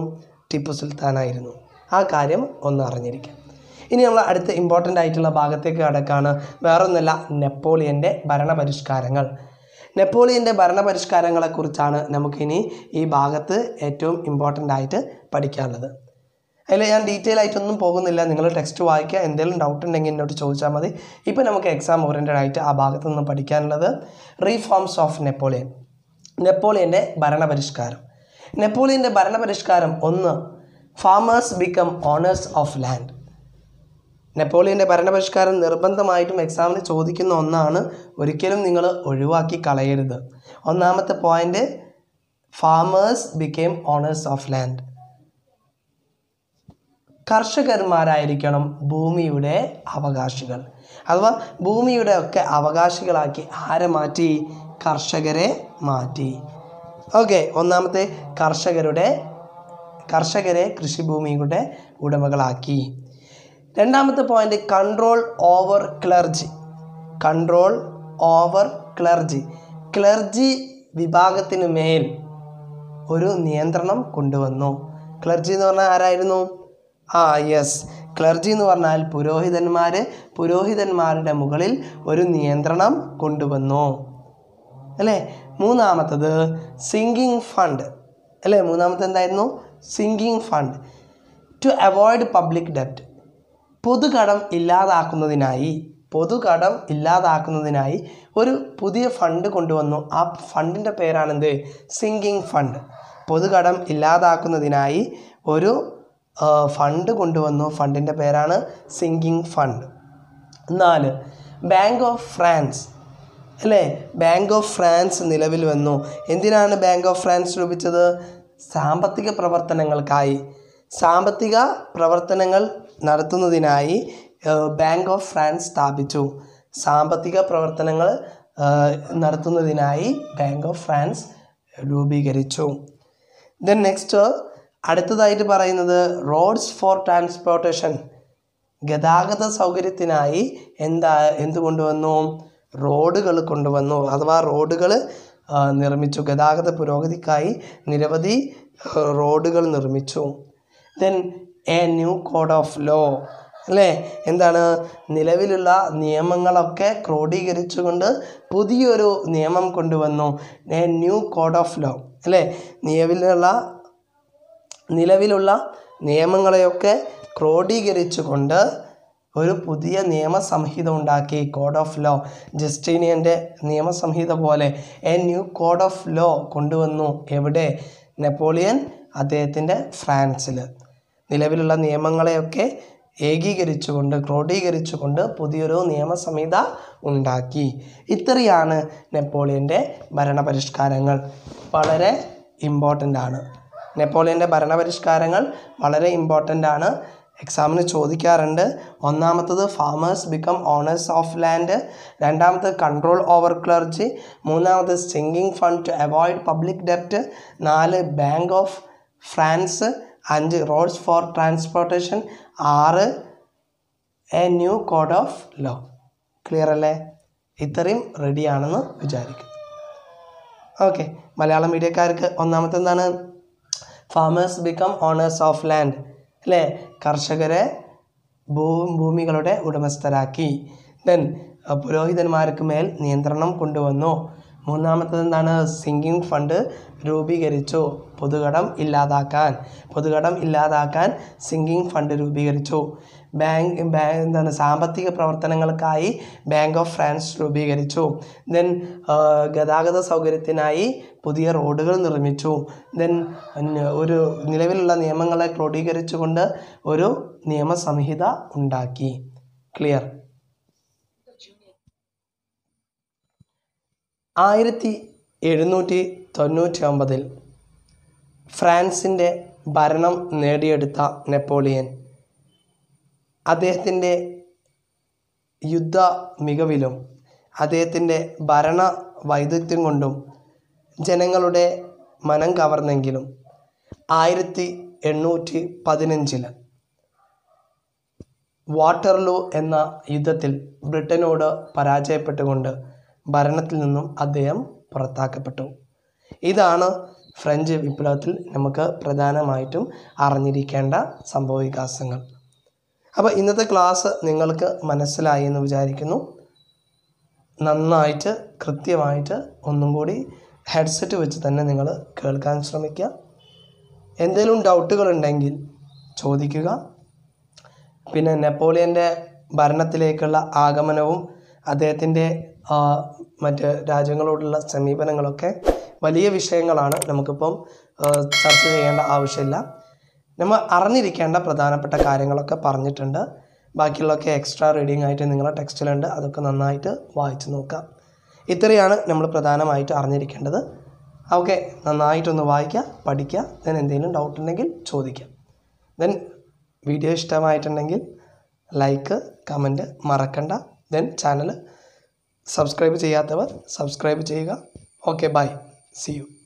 ടിപ്പു സുൽത്താനായിരുന്നു. ആ കാര്യം ഒന്ന് അറിഞ്ഞിരിക്കാം. ഇനി നമ്മൾ അടുത്ത ഇമ്പോർട്ടന്റ് ആയിട്ടുള്ള ഭാഗത്തേക്ക് കടക്കാണ്. വേറൊന്നുമല്ല നെപ്പോളിയന്റെ ഭരണപരിഷ്കാരങ്ങൾ. നെപ്പോളിയന്റെ ഭരണപരിഷ്കാരങ്ങളെക്കുറിച്ചാണ് നമുക്കിനി ഈ ഭാഗത്ത് ഏറ്റവും ഇമ്പോർട്ടന്റ് ആയിട്ട് പഠിക്കാനുള്ളത്. അതിൽ ഞാൻ ഡീറ്റെയിൽ ആയിട്ടൊന്നും പോകുന്നില്ല. നിങ്ങൾ ടെക്സ്റ്റ് വായിക്കുക. എന്തെങ്കിലും ഡൗട്ട് ഉണ്ടെങ്കിൽ എന്നോട് ചോദിച്ചാൽ മതി. ഇപ്പോൾ നമുക്ക് എക്സാം ഓറിയന്റഡ് ആയിട്ട് ആ ഭാഗത്ത് നിന്ന് പഠിക്കാനുള്ളത്. റീഫോംസ് ഓഫ് നെപ്പോളിയൻ നെപ്പോളിയന്റെ ഭരണപരിഷ്കാരം. നെപ്പോളിയന്റെ ഭരണപരിഷ്കാരം ഒന്ന് farmers become owners of land നെപ്പോളിയന്റെ ഭരണപരിഷ്കാരം നിർബന്ധമായിട്ടും എക്സാമിന് ചോദിക്കുന്ന ഒന്നാണ് ഒരിക്കലും നിങ്ങൾ ഒഴിവാക്കി കളയരുത്. ഒന്നാമത്തെ point farmers became owners of land കർഷകന്മാരായിരിക്കണം ഭൂമിയുടെ അവകാശികൾ. അഥവാ ഭൂമിയുടെ ഒക്കെ അവകാശികളാക്കി ആരെ മാറ്റി? കർഷകരെ മാറ്റി. ഓക്കെ ഒന്നാമത്തെ കർഷകരുടെ കർഷകരെ കൃഷിഭൂമിയുടെ ഉടമകളാക്കി. രണ്ടാമത്തെ point control over clergy control over clergy clergy വിഭാഗത്തിന് മേൽ ഒരു നിയന്ത്രണം കൊണ്ടുവന്നു. ക്ലർജി എന്ന് പറഞ്ഞാൽ ആരായിരുന്നു? ആ യെസ് ക്ലർജി എന്ന് പറഞ്ഞാൽ പുരോഹിതന്മാർ പുരോഹിതന്മാരുടെ മുകളിൽ ഒരു നിയന്ത്രണം കൊണ്ടുവന്നു. അല്ലേ? മൂന്നാമത്തത് സിങ്കിങ് ഫണ്ട് അല്ലേ? മൂന്നാമത്തെ എന്തായിരുന്നു? Sinking fund to avoid public ഡെപ്റ്റ് പൊതുകടം ഇല്ലാതാക്കുന്നതിനായി പൊതുകടം ഇല്ലാതാക്കുന്നതിനായി ഒരു പുതിയ ഫണ്ട് കൊണ്ടുവന്നു. ആ ഫണ്ടിന്റെ പേരാണെന്ത്? സിങ്കിങ് ഫണ്ട് പൊതുകടം ഇല്ലാതാക്കുന്നതിനായി ഒരു ഫണ്ട് കൊണ്ടുവന്നു. ഫണ്ടിന്റെ പേരാണ് സിങ്കിങ് ഫണ്ട് നാല് ബാങ്ക് ഓഫ് ഫ്രാൻസ് അല്ലേ? ബാങ്ക് ഓഫ് ഫ്രാൻസ് നിലവിൽ വന്നു. എന്തിനാണ് ബാങ്ക് ഓഫ് ഫ്രാൻസ് രൂപിച്ചത്? സാമ്പത്തിക പ്രവർത്തനങ്ങൾക്കായി. സാമ്പത്തിക പ്രവർത്തനങ്ങൾ നടത്തുന്നതിനായി ബാങ്ക് ഓഫ് ഫ്രാൻസ് സ്ഥാപിച്ചു. സാമ്പത്തിക പ്രവർത്തനങ്ങൾ നടത്തുന്നതിനായി ബാങ്ക് ഓഫ് ഫ്രാൻസ് രൂപീകരിച്ചു. ദെൻ നെക്സ്റ്റ് അടുത്തതായിട്ട് പറയുന്നത് റോഡ്സ് ഫോർ ട്രാൻസ്പോർട്ടേഷൻ ഗതാഗത സൗകര്യത്തിനായി എന്താ എന്ത് കൊണ്ടുവന്നു റോഡുകൾ കൊണ്ടുവന്നു അഥവാ റോഡുകൾ നിർമ്മിച്ചു. ഗതാഗത പുരോഗതിക്കായി നിരവധി റോഡുകൾ നിർമ്മിച്ചു. Then a new code of law അല്ലേ? എന്താണ്? നിലവിലുള്ള നിയമങ്ങളൊക്കെ ക്രോഡീകരിച്ചുകൊണ്ട് പുതിയൊരു നിയമം കൊണ്ടുവന്നു. A new code of law അല്ലേ? നിലവിലുള്ള നിലവിലുള്ള നിയമങ്ങളെയൊക്കെ ക്രോഡീകരിച്ചുകൊണ്ട് ഒരു പുതിയ നിയമസംഹിത ഉണ്ടാക്കി കോഡ് ഓഫ് ലോ ജസ്റ്റീനിയന്റെ നിയമസംഹിത പോലെ a new code of law കൊണ്ടുവന്നു. എവിടെ? നെപ്പോളിയൻ അദ്ദേഹത്തിന്റെ ഫ്രാൻസിൽ നിലവിലുള്ള നിയമങ്ങളെയൊക്കെ ഏകീകരിച്ചുകൊണ്ട് ക്രോഡീകരിച്ചുകൊണ്ട് പുതിയൊരു നിയമസംഹിത ഉണ്ടാക്കി. ഇത്രയാണ് നെപ്പോളിയന്റെ ഭരണപരിഷ്കാരങ്ങൾ. വളരെ ഇമ്പോർട്ടന്റ് ആണ്. നെപ്പോളിയന്റെ ഭരണപരിഷ്കാരങ്ങൾ വളരെ ഇമ്പോർട്ടന്റ് ആണ്. എക്സാമിന് ചോദിക്കാറുണ്ട് ഒന്നാമത്തത് farmers become owners of land രണ്ടാമത്തത് കൺട്രോൾ ഓവർ ക്ലർജി മൂന്നാമത് sinking fund to avoid public ഡെപ്റ്റ് നാല് ബാങ്ക് ഓഫ് ഫ്രാൻസ് അഞ്ച് റോഡ്സ് ഫോർ ട്രാൻസ്പോർട്ടേഷൻ ആറ് a new code of law clear അല്ലേ? ഇത്രയും റെഡിയാണെന്ന് വിചാരിക്കും ഓക്കെ മലയാളം മീഡിയക്കാർക്ക് ഒന്നാമത്തെ എന്താണ് farmers become owners of land അല്ലേ? കർഷകരെ ഭൂ ഭൂമികളുടെ ഉടമസ്ഥരാക്കി. ദെൻ പുരോഹിതന്മാർക്ക് മേൽ നിയന്ത്രണം കൊണ്ടുവന്നു. മൂന്നാമത്തത് എന്താണ്? സിങ്കിങ് ഫണ്ട് രൂപീകരിച്ചു. പൊതുകടം ഇല്ലാതാക്കാൻ. പൊതുകടം ഇല്ലാതാക്കാൻ സിങ്കിങ് ഫണ്ട് രൂപീകരിച്ചു. ബാങ്ക് ബാങ്ക് എന്താണ് സാമ്പത്തിക പ്രവർത്തനങ്ങൾക്കായി ബാങ്ക് ഓഫ് ഫ്രാൻസ് രൂപീകരിച്ചു. ദെൻ ഗതാഗത സൗകര്യത്തിനായി പുതിയ റോഡുകൾ നിർമ്മിച്ചു. ദെൻ ഒരു നിലവിലുള്ള നിയമങ്ങളെ ക്രോഡീകരിച്ചുകൊണ്ട് ഒരു നിയമസംഹിത ഉണ്ടാക്കി. ക്ലിയർ ആയിരത്തി എഴുന്നൂറ്റി തൊണ്ണൂറ്റി ഒമ്പതിൽ ഫ്രാൻസിന്റെ ഭരണം നേടിയെടുത്ത നെപ്പോളിയൻ. അദ്ദേഹത്തിന്റെ യുദ്ധ മികവിലും അദ്ദേഹത്തിന്റെ ഭരണ വൈദഗ്ധ്യം കൊണ്ടും ജനങ്ങളുടെ മനം കവർന്നെങ്കിലും ആയിരത്തി എണ്ണൂറ്റി പതിനഞ്ചിൽ വാട്ടർലൂ എന്ന യുദ്ധത്തിൽ ബ്രിട്ടനോട് പരാജയപ്പെട്ടുകൊണ്ട് ഭരണത്തിൽ നിന്നും അദ്ദേഹം പുറത്താക്കപ്പെട്ടു. ഇതാണ് ഫ്രഞ്ച് വിപ്ലവത്തിൽ നമുക്ക് പ്രധാനമായിട്ടും അറിഞ്ഞിരിക്കേണ്ട സംഭവവികാസങ്ങൾ. അപ്പോൾ ഇന്നത്തെ ക്ലാസ് നിങ്ങൾക്ക് മനസ്സിലായി എന്ന് വിചാരിക്കുന്നു. നന്നായിട്ട് കൃത്യമായിട്ട് ഒന്നും കൂടി ഹെഡ്സെറ്റ് വെച്ച് തന്നെ നിങ്ങൾ കേൾക്കാൻ ശ്രമിക്കുക. എന്തെങ്കിലും ഡൗട്ടുകൾ ഉണ്ടെങ്കിൽ ചോദിക്കുക. പിന്നെ നെപ്പോളിയന്റെ ഭരണത്തിലേക്കുള്ള ആഗമനവും അദ്ദേഹത്തിന്റെ മറ്റ് രാജ്യങ്ങളോടുള്ള സമീപനങ്ങളൊക്കെ വലിയ വിഷയങ്ങളാണ്. നമുക്കിപ്പം ചർച്ച ചെയ്യേണ്ട ആവശ്യമില്ല. നമ്മൾ അറിഞ്ഞിരിക്കേണ്ട പ്രധാനപ്പെട്ട കാര്യങ്ങളൊക്കെ പറഞ്ഞിട്ടുണ്ട്. ബാക്കിയുള്ളതൊക്കെ എക്സ്ട്രാ റീഡിംഗ് ആയിട്ട് നിങ്ങളുടെ ടെക്സ്റ്റിലുണ്ട് അതൊക്കെ നന്നായിട്ട് വായിച്ച് നോക്കാം. ഇത്രയാണ് നമ്മൾ പ്രധാനമായിട്ട് അറിഞ്ഞിരിക്കേണ്ടത്. ഓക്കെ നന്നായിട്ടൊന്ന് വായിക്കുക പഠിക്കുക ദെൻ എന്തെങ്കിലും ഡൗട്ട് ഉണ്ടെങ്കിൽ ചോദിക്കാം. ദെൻ വീഡിയോ ഇഷ്ടമായിട്ടുണ്ടെങ്കിൽ ലൈക്ക് കമന്റ് മറക്കണ്ട. ദെൻ ചാനൽ സബ്സ്ക്രൈബ് ചെയ്യാത്തവർ സബ്സ്ക്രൈബ് ചെയ്യുക. Okay bye see you